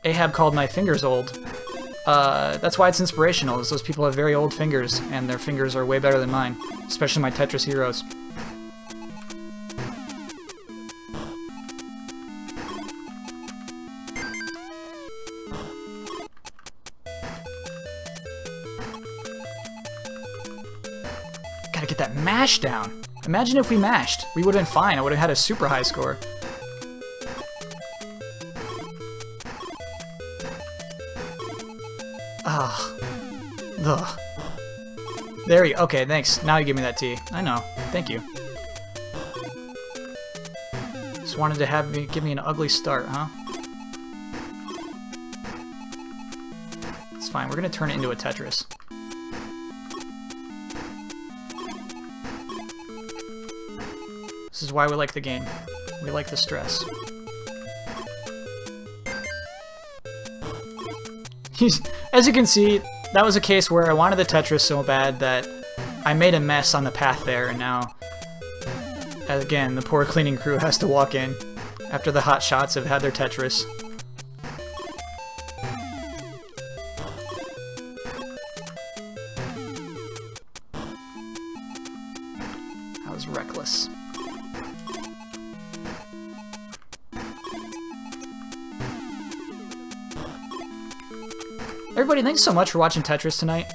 Ahab called my fingers old. Uh, that's why it's inspirational, is those people have very old fingers, and their fingers are way better than mine. Especially my Tetris heroes. Gotta get that mash down. Imagine if we mashed. We would have been fine. I would have had a super high score. Ah. There you Okay, thanks. Now you give me that tea. I know. Thank you. Just wanted to have me give me an ugly start, huh? It's fine. We're going to turn it into a Tetris. This is why we like the game. We like the stress. As you can see, that was a case where I wanted the Tetris so bad that I made a mess on the path there, and now, again, the poor cleaning crew has to walk in after the hot shots have had their Tetris. Thanks so much for watching Tetris tonight.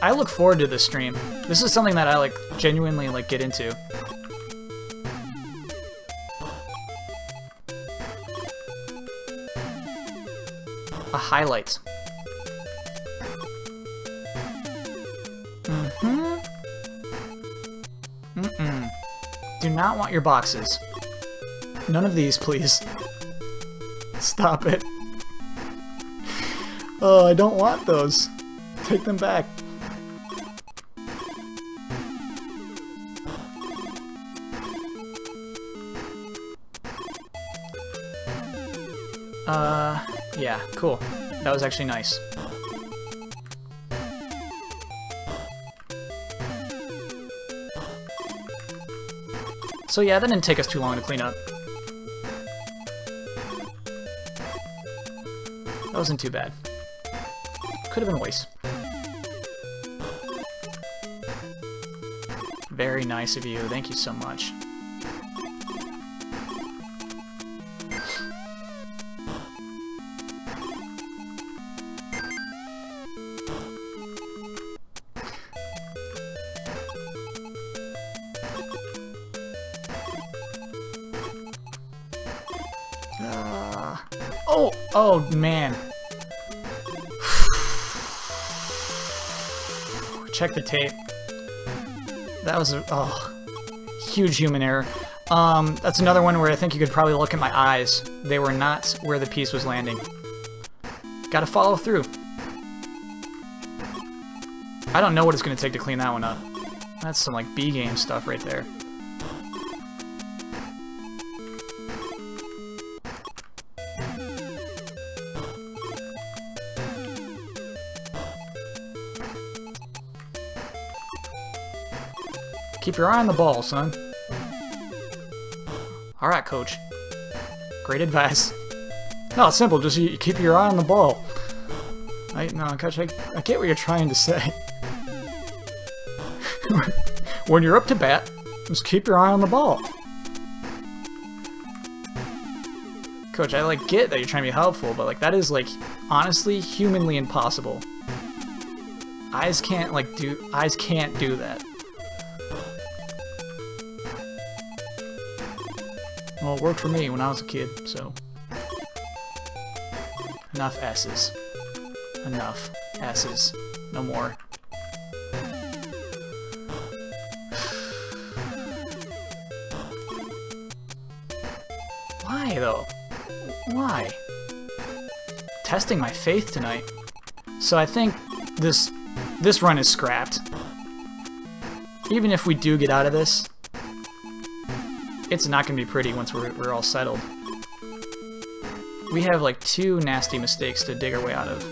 I look forward to this stream. This is something that I like genuinely like get into. A highlight. Mm-hmm. Mm-mm. Do not want your boxes. None of these, please. Stop it. Oh, I don't want those. Take them back. Uh, yeah, cool. That was actually nice. So yeah, that didn't take us too long to clean up. That wasn't too bad. Could have been. Very nice of you. Thank you so much. Uh, oh, oh man. Check the tape. That was a oh, huge human error. Um, that's another one where I think you could probably look at my eyes. They were not where the piece was landing. Gotta follow through. I don't know what it's gonna take to clean that one up. That's some like B game stuff right there. Keep your eye on the ball, son. Alright, coach. Great advice. No, it's simple. Just you keep your eye on the ball. I, no, coach, I, I get what you're trying to say. when you're up to bat, just keep your eye on the ball. Coach, I like get that you're trying to be helpful, but like that is like honestly humanly impossible. Eyes can't like do eyes can't do that. Well, it worked for me when I was a kid, so... Enough S's. Enough S's. No more. Why, though? Why? Testing my faith tonight. So I think this this run is scrapped. Even if we do get out of this, it's not going to be pretty once we're, we're all settled. We have like two nasty mistakes to dig our way out of.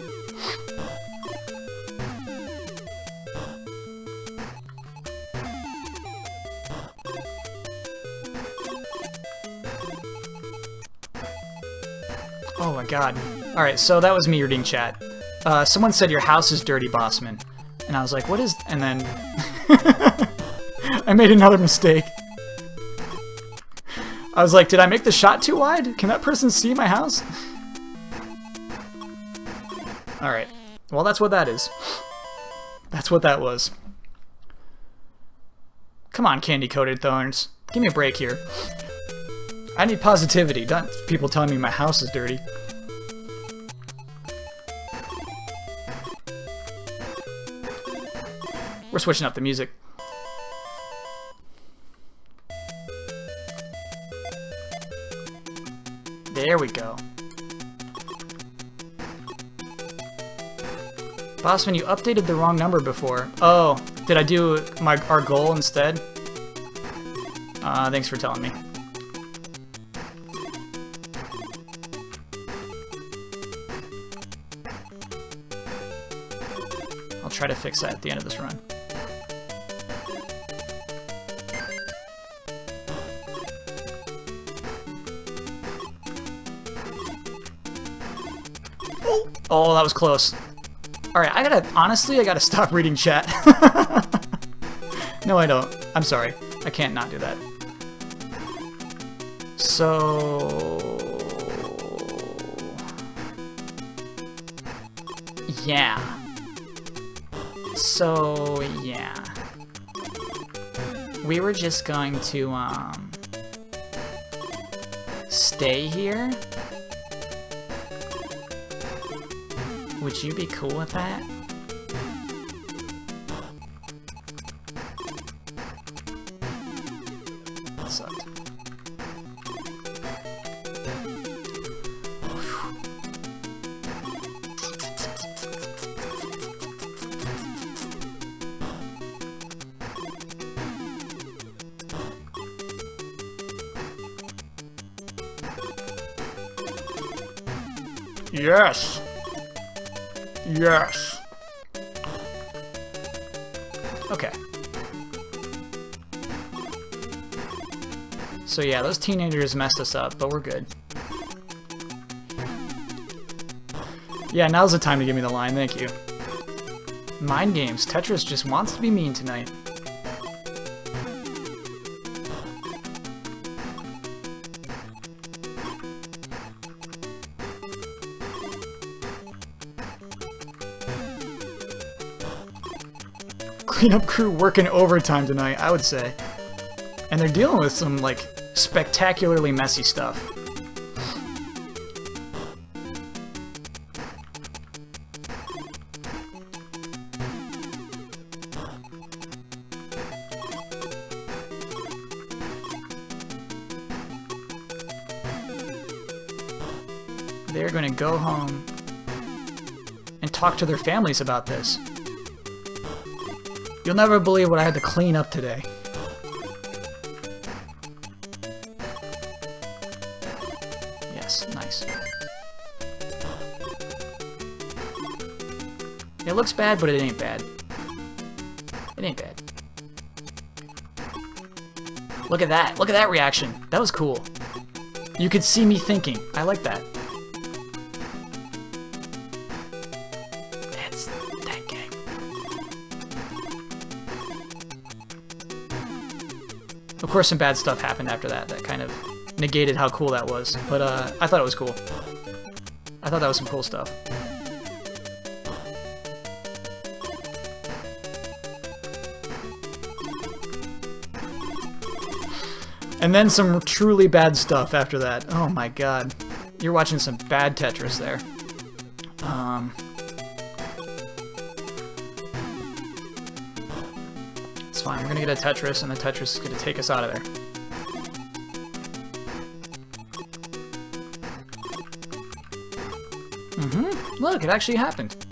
Oh my god. Alright, so that was me reading chat. Uh, someone said your house is dirty, Bosman. And I was like, what is... And then... I made another mistake. I was like, did I make the shot too wide? Can that person see my house? Alright. Well, that's what that is. That's what that was. Come on, candy-coated thorns. Give me a break here. I need positivity, not people telling me my house is dirty. We're switching up the music. There we go. Bosman, you updated the wrong number before. Oh, did I do my our goal instead? Uh, thanks for telling me. I'll try to fix that at the end of this run. Oh, that was close. Alright, I gotta, honestly, I gotta stop reading chat. no, I don't. I'm sorry. I can't not do that. So... Yeah. So, yeah. We were just going to, um... Stay here? Would you be cool with that? Yes! Yes! Okay. So yeah, those teenagers messed us up, but we're good. Yeah, now's the time to give me the line, thank you. Mind games. Tetris just wants to be mean tonight. Cleanup crew working overtime tonight, I would say. And they're dealing with some, like, spectacularly messy stuff. They're gonna go home and talk to their families about this. You'll never believe what I had to clean up today. Yes, nice. It looks bad, but it ain't bad. It ain't bad. Look at that. Look at that reaction. That was cool. You could see me thinking. I like that. Course, some bad stuff happened after that that kind of negated how cool that was. But uh, I thought it was cool. I thought that was some cool stuff. And then some truly bad stuff after that. Oh my god. You're watching some bad Tetris there. Um... gonna get a Tetris, and the Tetris is gonna take us out of there. Mm-hmm. Look, it actually happened.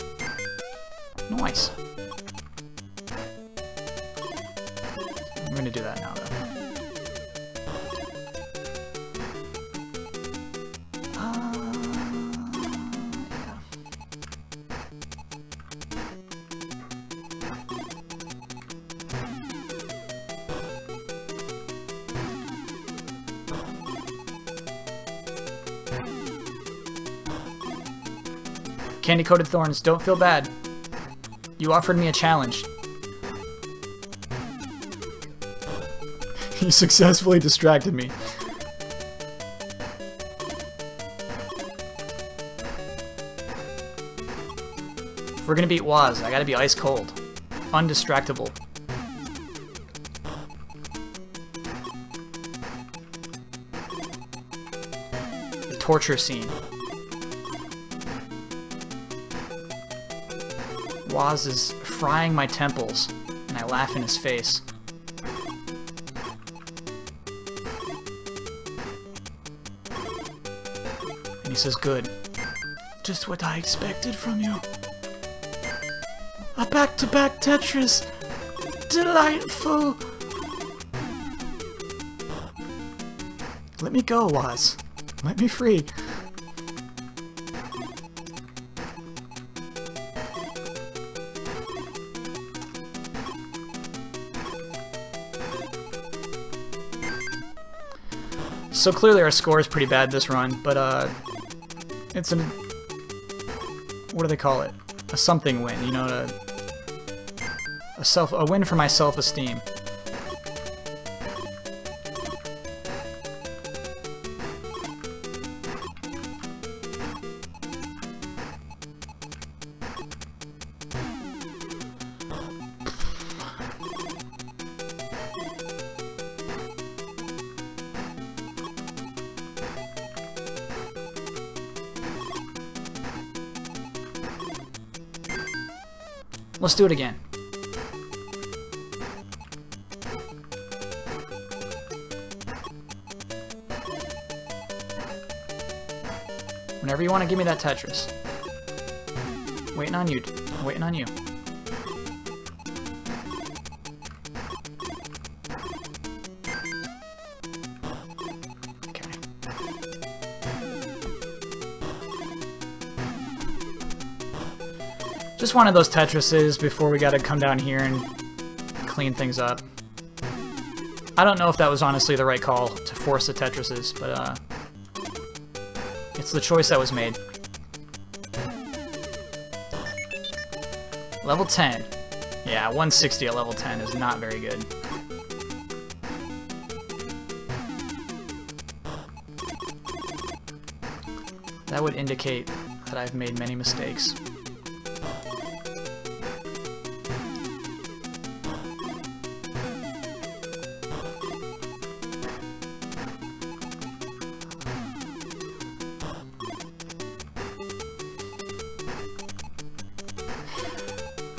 Candy-coated thorns, don't feel bad. You offered me a challenge. you successfully distracted me. If we're gonna beat Woz, I gotta be ice cold. Undistractable. The torture scene. Woz is frying my temples, and I laugh in his face. And he says, good. Just what I expected from you. A back-to-back -back Tetris! Delightful! Let me go, Woz. Let me free. So clearly our score is pretty bad this run, but uh, it's an what do they call it? A something win, you know, a, a self a win for my self-esteem. Let's do it again. Whenever you want to give me that Tetris. Waiting on you. Waiting on you. Just one of those Tetrises before we gotta come down here and clean things up. I don't know if that was honestly the right call to force the Tetrises, but uh, it's the choice that was made. Level 10. Yeah, 160 at level 10 is not very good. That would indicate that I've made many mistakes.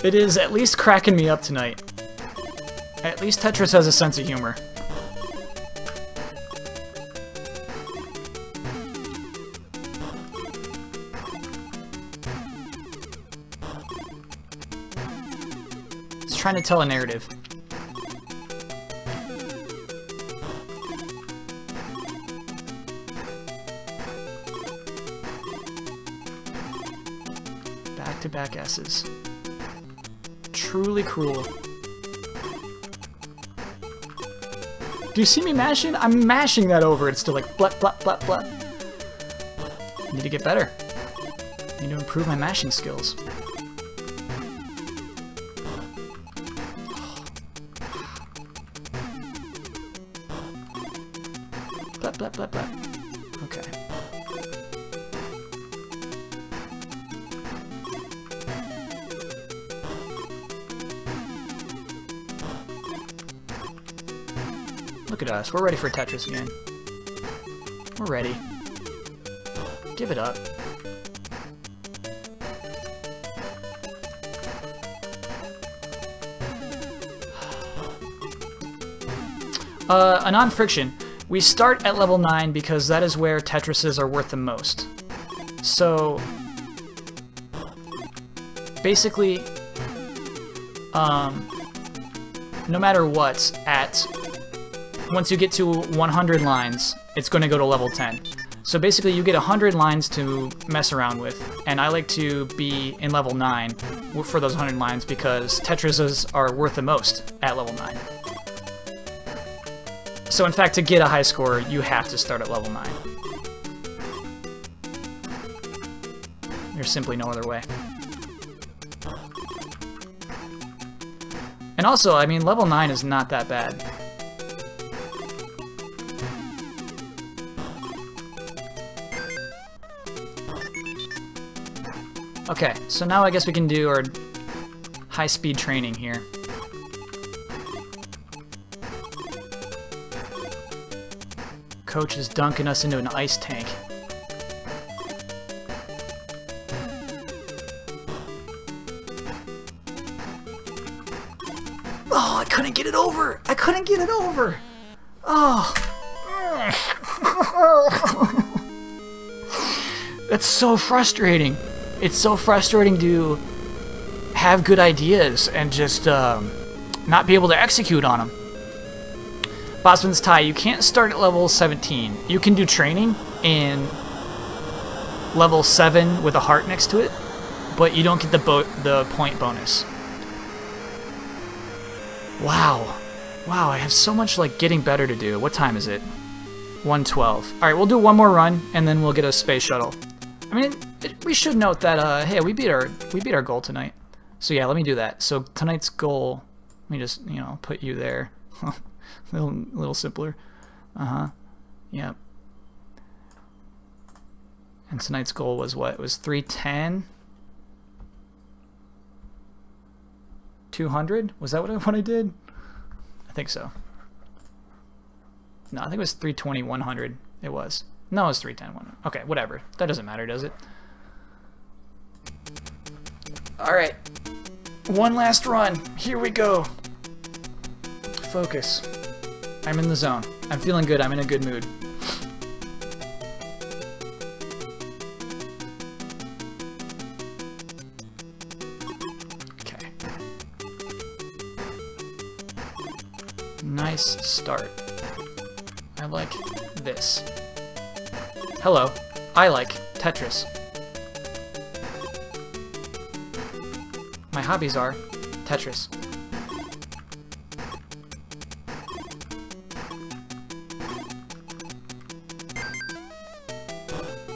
It is at least cracking me up tonight. At least Tetris has a sense of humor. It's trying to tell a narrative. Back-to-back -back S's truly cruel. Do you see me mashing? I'm mashing that over. It's still like blah, blah, blah, blah. Need to get better. Need to improve my mashing skills. We're ready for Tetris again. We're ready. Give it up. Uh, a non-friction. We start at level 9 because that is where Tetrises are worth the most. So, basically, um, no matter what, at once you get to 100 lines, it's going to go to level 10. So basically you get 100 lines to mess around with, and I like to be in level 9 for those 100 lines because Tetrises are worth the most at level 9. So in fact, to get a high score, you have to start at level 9. There's simply no other way. And also, I mean, level 9 is not that bad. Okay, so now I guess we can do our high-speed training here. Coach is dunking us into an ice tank. Oh, I couldn't get it over! I couldn't get it over! Oh. That's so frustrating it's so frustrating to have good ideas and just um, not be able to execute on them. Bossman's tie. You can't start at level 17. You can do training in level 7 with a heart next to it, but you don't get the bo the point bonus. Wow. Wow, I have so much like getting better to do. What time is it? 112. All right, we'll do one more run and then we'll get a space shuttle. I mean, we should note that uh, hey, we beat our we beat our goal tonight. So yeah, let me do that. So tonight's goal, let me just you know put you there, a little little simpler. Uh huh. Yep. And tonight's goal was what? It was 310. 200? Was that what I, what I did? I think so. No, I think it was 320, 100. It was. No, it was 310, 100. Okay, whatever. That doesn't matter, does it? Alright. One last run. Here we go. Focus. I'm in the zone. I'm feeling good. I'm in a good mood. Okay. Nice start. I like this. Hello. I like Tetris. My hobbies are Tetris.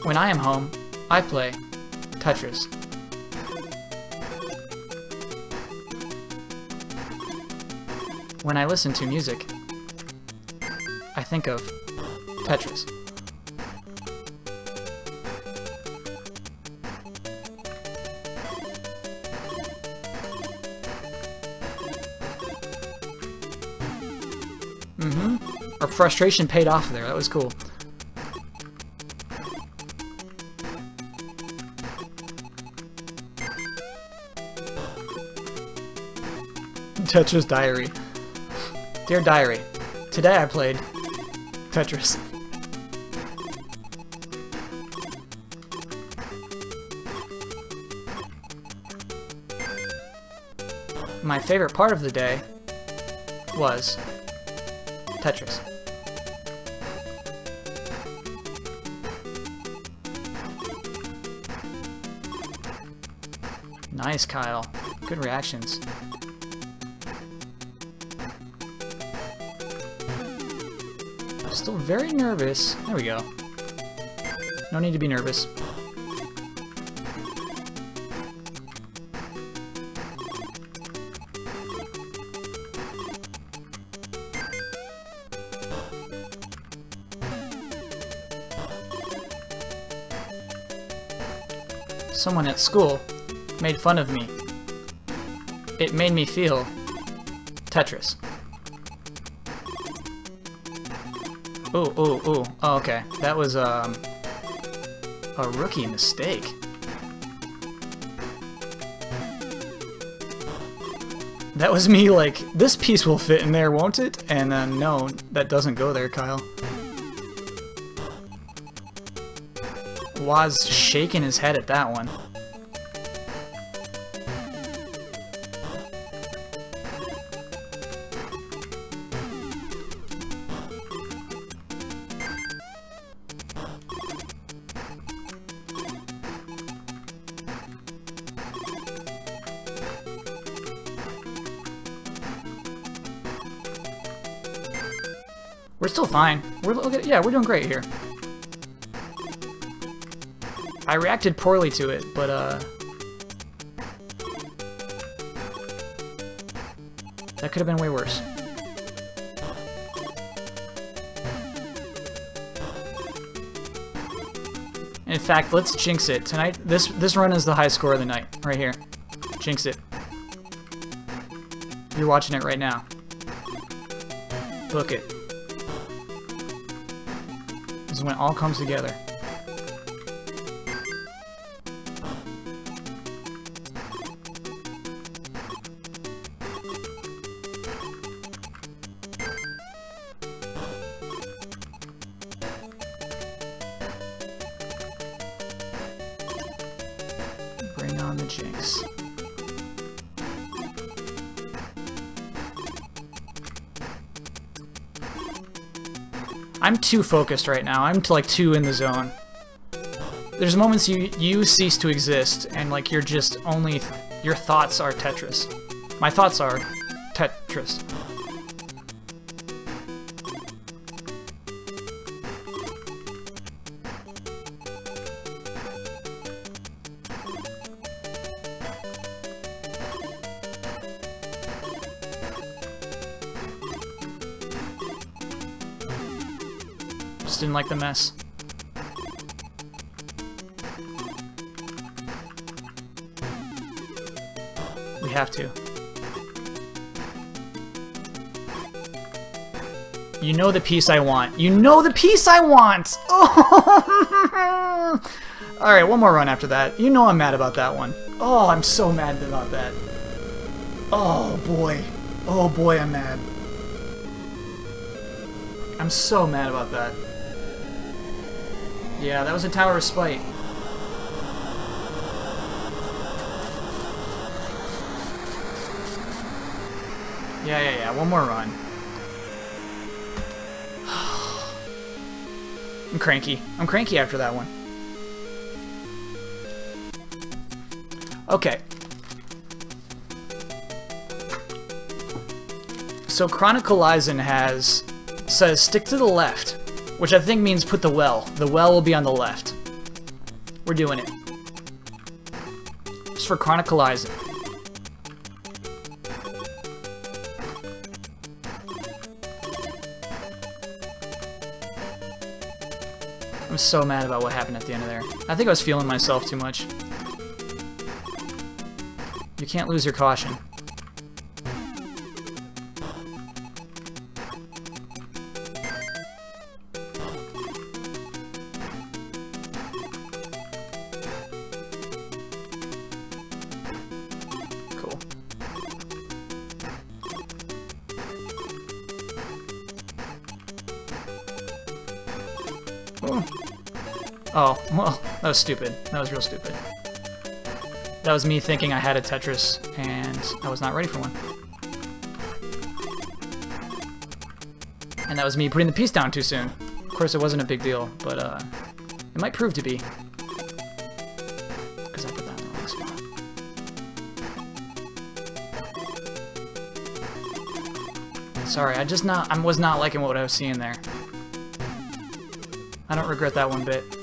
When I am home, I play Tetris. When I listen to music, I think of Tetris. Frustration paid off there. That was cool. Tetris Diary. Dear Diary, today I played Tetris. My favorite part of the day was Tetris. Nice, Kyle. Good reactions. I'm still very nervous. There we go. No need to be nervous. Someone at school made fun of me. It made me feel Tetris. Ooh, ooh, ooh. Oh, okay. That was, um, a rookie mistake. That was me like, this piece will fit in there, won't it? And then, no, that doesn't go there, Kyle. Woz shaking his head at that one. Fine. We're look at, yeah, we're doing great here. I reacted poorly to it, but uh That could have been way worse. In fact, let's jinx it. Tonight this this run is the high score of the night. Right here. Jinx it. You're watching it right now. Book it. When it all comes together. Too focused right now. I'm like too in the zone. There's moments you you cease to exist and like you're just only your thoughts are Tetris. My thoughts are Tetris. Mess. We have to. You know the piece I want. You know the piece I want! Oh! Alright, one more run after that. You know I'm mad about that one. Oh, I'm so mad about that. Oh, boy. Oh, boy, I'm mad. I'm so mad about that. Yeah, that was a Tower of Spite. Yeah, yeah, yeah. One more run. I'm cranky. I'm cranky after that one. Okay. So Chronicleizen has says stick to the left, which I think means put the well. The well will be on the left. We're doing it. Just for Chronicleizen. I'm so mad about what happened at the end of there. I think I was feeling myself too much. You can't lose your caution. Was stupid. That was real stupid. That was me thinking I had a Tetris, and I was not ready for one. And that was me putting the piece down too soon. Of course, it wasn't a big deal, but uh, it might prove to be. Because I put that in the wrong spot. Sorry, I just not I was not liking what I was seeing there. I don't regret that one bit.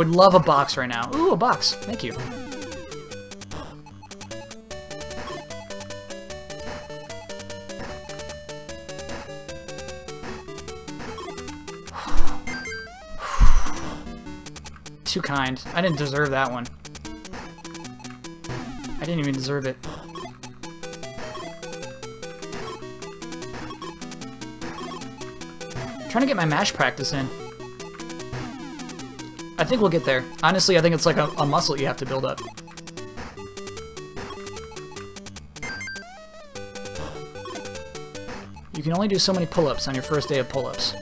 Would love a box right now. Ooh, a box. Thank you. Too kind. I didn't deserve that one. I didn't even deserve it. trying to get my mash practice in. I think we'll get there. Honestly, I think it's like a, a muscle you have to build up. You can only do so many pull-ups on your first day of pull-ups.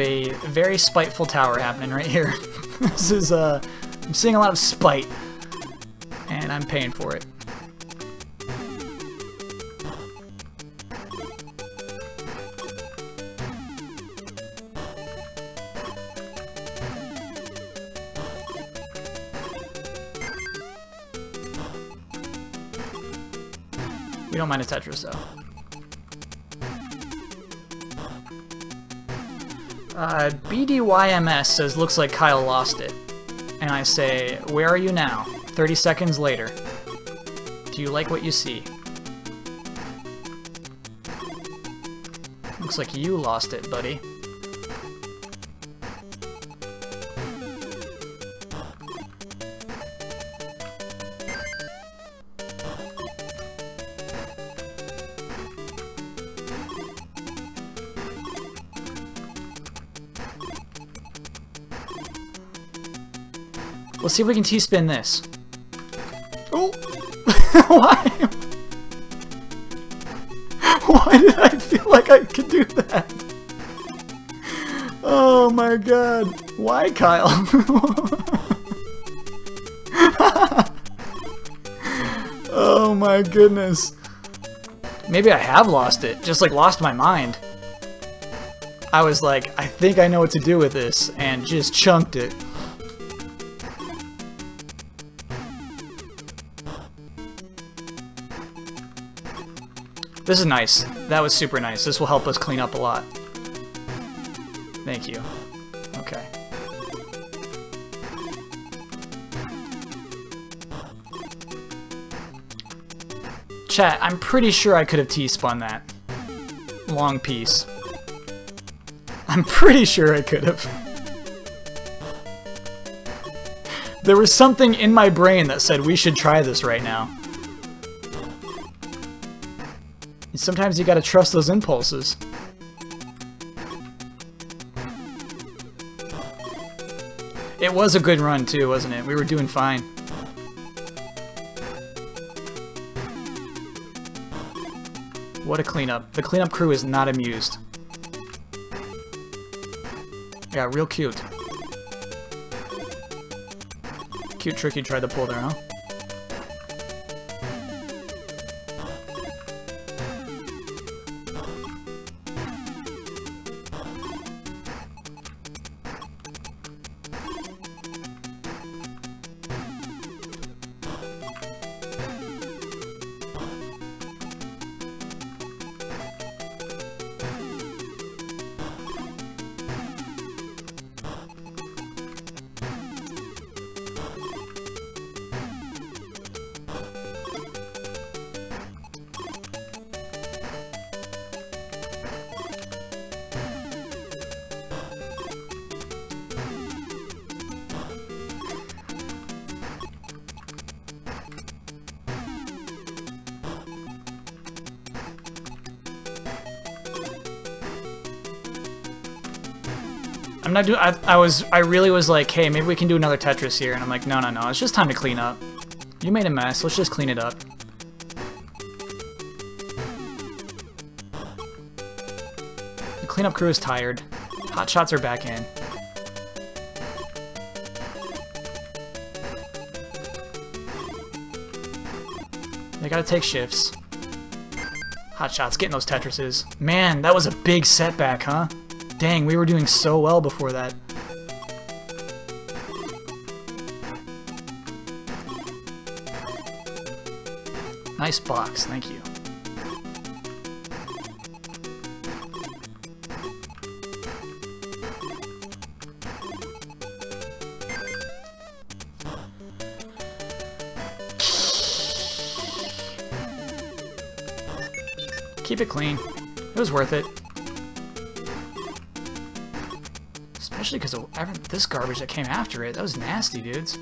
A very spiteful tower happening right here. this is, uh, I'm seeing a lot of spite, and I'm paying for it. We don't mind a Tetris, though. Uh, BDYMS says, looks like Kyle lost it. And I say, where are you now? 30 seconds later. Do you like what you see? Looks like you lost it, buddy. See if we can T-spin this. Oh! Why? Why did I feel like I could do that? Oh my god. Why, Kyle? oh my goodness. Maybe I have lost it. Just like lost my mind. I was like, I think I know what to do with this, and just chunked it. This is nice. That was super nice. This will help us clean up a lot. Thank you. Okay. Chat, I'm pretty sure I could have T-spun that. Long piece. I'm pretty sure I could have. There was something in my brain that said we should try this right now. Sometimes you gotta trust those impulses. It was a good run too, wasn't it? We were doing fine. What a cleanup. The cleanup crew is not amused. Yeah, real cute. Cute trick you tried to pull there, huh? Not doing. I, I was. I really was like, hey, maybe we can do another Tetris here, and I'm like, no, no, no. It's just time to clean up. You made a mess. Let's just clean it up. The cleanup crew is tired. Hot shots are back in. They gotta take shifts. Hot shots, getting those Tetrises. Man, that was a big setback, huh? Dang, we were doing so well before that. Nice box, thank you. Keep it clean. It was worth it. Especially because of this garbage that came after it. That was nasty, dudes.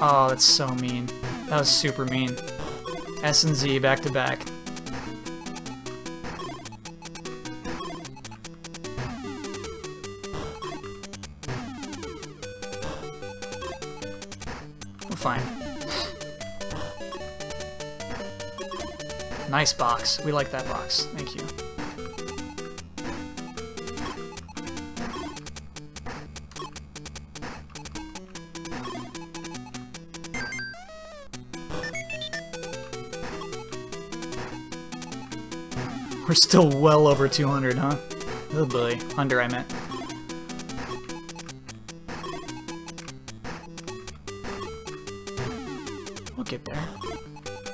Oh, that's so mean. That was super mean. S and Z back to back. We like that box. Thank you. We're still well over 200, huh? Oh boy. Under, I meant. We'll get there.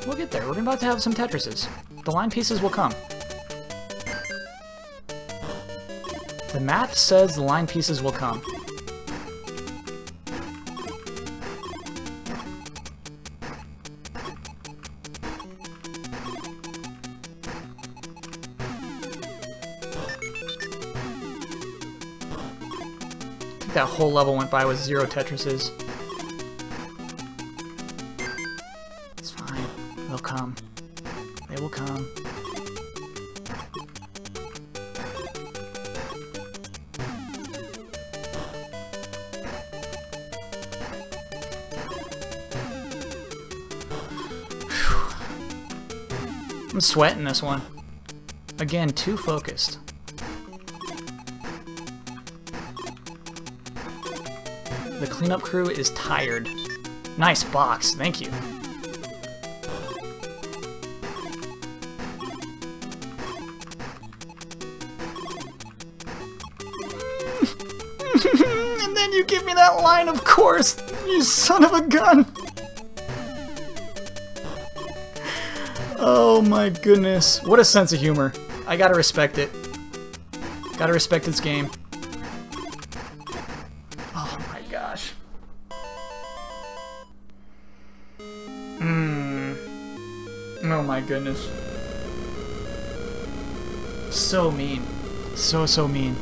We'll get there. We're about to have some Tetrises the line pieces will come. The math says the line pieces will come. that whole level went by with zero Tetrises. Sweating this one. Again, too focused. The cleanup crew is tired. Nice box, thank you. and then you give me that line, of course, you son of a gun. Oh my goodness. What a sense of humor. I gotta respect it. Gotta respect this game. Oh my gosh. Mmm. Oh my goodness. So mean. So, so mean.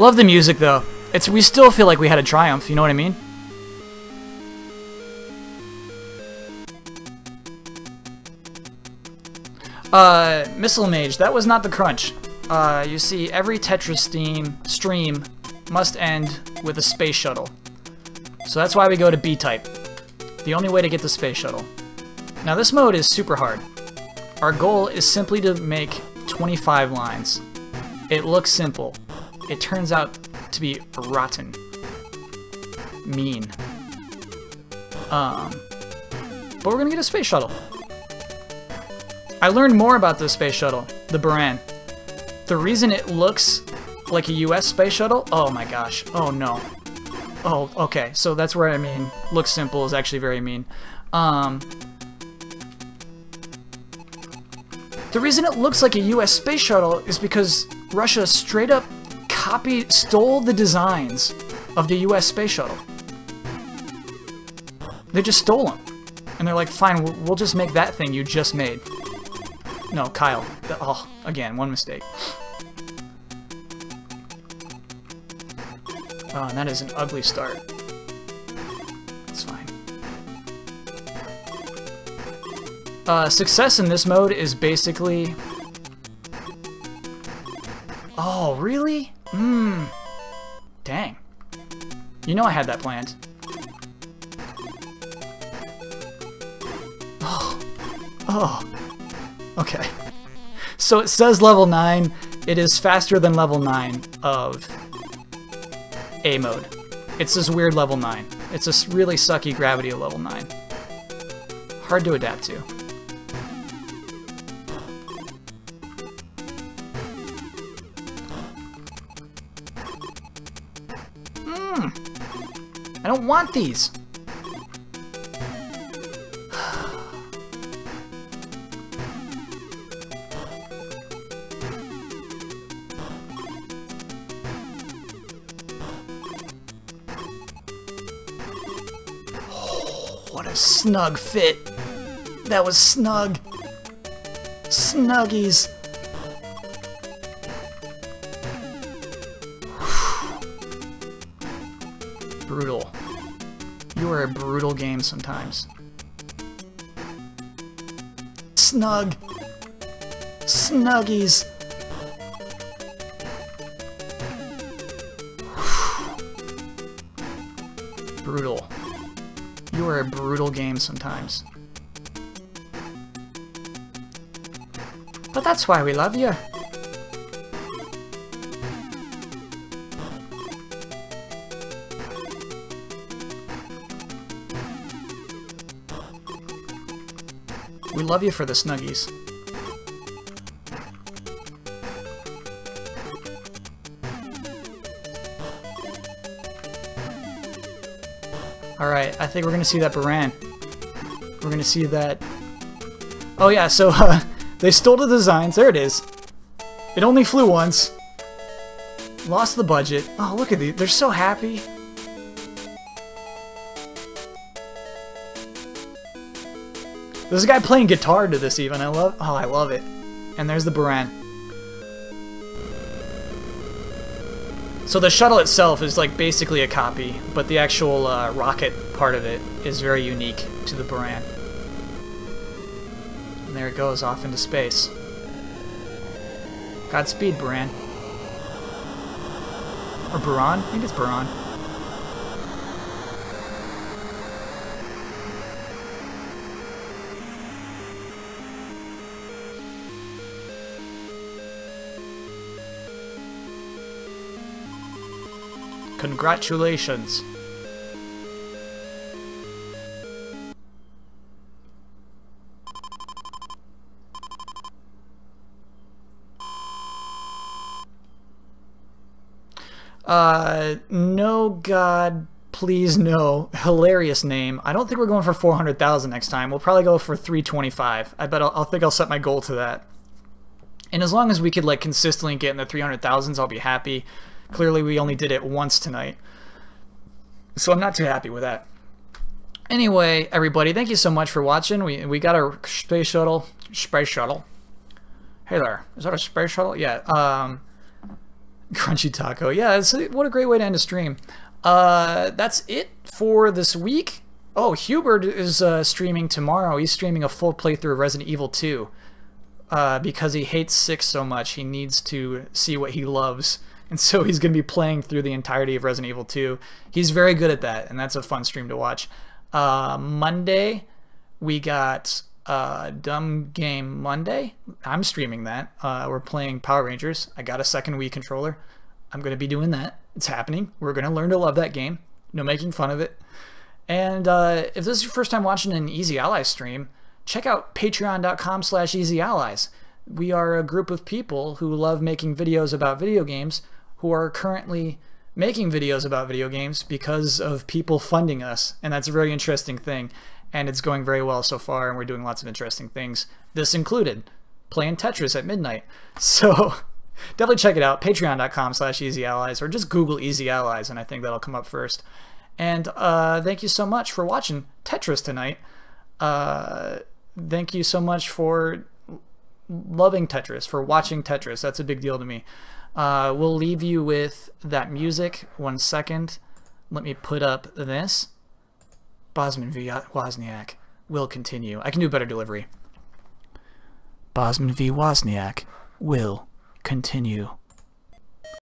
Love the music though. It's we still feel like we had a triumph, you know what I mean? Uh, Missile Mage, that was not the crunch. Uh, you see, every Tetris steam stream must end with a space shuttle. So that's why we go to B-type. The only way to get the space shuttle. Now this mode is super hard. Our goal is simply to make 25 lines. It looks simple. It turns out to be rotten. Mean. Um, but we're gonna get a space shuttle. I learned more about the space shuttle, the Buran. The reason it looks like a US space shuttle, oh my gosh, oh no. Oh, okay, so that's where I mean, looks simple is actually very mean. Um, the reason it looks like a US space shuttle is because Russia straight up copied, stole the designs of the US space shuttle. They just stole them. And they're like, fine, we'll, we'll just make that thing you just made. No, Kyle. Oh, again, one mistake. Oh, and that is an ugly start. It's fine. Uh, success in this mode is basically... Oh, really? Mmm. Dang. You know I had that planned. Oh. Oh. Okay. So it says level 9. It is faster than level 9 of A mode. It's this weird level 9. It's this really sucky gravity of level 9. Hard to adapt to. Don't want these. What a snug fit. That was snug. Snuggies. Are a brutal game sometimes. Snug. Snuggies. brutal. You are a brutal game sometimes. But that's why we love you. Love you for the snuggies. Alright, I think we're gonna see that Buran. We're gonna see that... Oh yeah, so uh, they stole the designs. There it is. It only flew once. Lost the budget. Oh, look at these. They're so happy. There's a guy playing guitar to this even. I love oh I love it. And there's the Buran. So the shuttle itself is like basically a copy, but the actual uh, rocket part of it is very unique to the Buran. And there it goes off into space. Godspeed, Buran. Or Buran? I think it's Buran. Congratulations. Uh, no god, please no. Hilarious name. I don't think we're going for 400,000 next time. We'll probably go for 325. I bet I'll, I'll think I'll set my goal to that. And as long as we could like consistently get in the 300,000s, I'll be happy. Clearly, we only did it once tonight. So I'm not too happy with that. Anyway, everybody, thank you so much for watching. We, we got a space shuttle. Space shuttle. Hey there. Is that a space shuttle? Yeah. Um, Crunchy Taco. Yeah, it's, what a great way to end a stream. Uh, that's it for this week. Oh, Hubert is uh, streaming tomorrow. He's streaming a full playthrough of Resident Evil 2. Uh, because he hates 6 so much, he needs to see what he loves and so he's going to be playing through the entirety of Resident Evil 2. He's very good at that, and that's a fun stream to watch. Uh, Monday, we got uh, Dumb Game Monday. I'm streaming that. Uh, we're playing Power Rangers. I got a second Wii controller. I'm going to be doing that. It's happening. We're going to learn to love that game. No making fun of it. And uh, if this is your first time watching an Easy Allies stream, check out patreon.com slash easyallies. We are a group of people who love making videos about video games who are currently making videos about video games because of people funding us. And that's a very interesting thing. And it's going very well so far, and we're doing lots of interesting things. This included playing Tetris at midnight. So definitely check it out. Patreon.com slash Easy Allies, or just Google Easy Allies, and I think that'll come up first. And uh, thank you so much for watching Tetris tonight. Uh, thank you so much for loving Tetris, for watching Tetris. That's a big deal to me. Uh, we'll leave you with that music. One second. Let me put up this. Bosman v. Wozniak will continue. I can do better delivery. Bosman v. Wozniak will continue.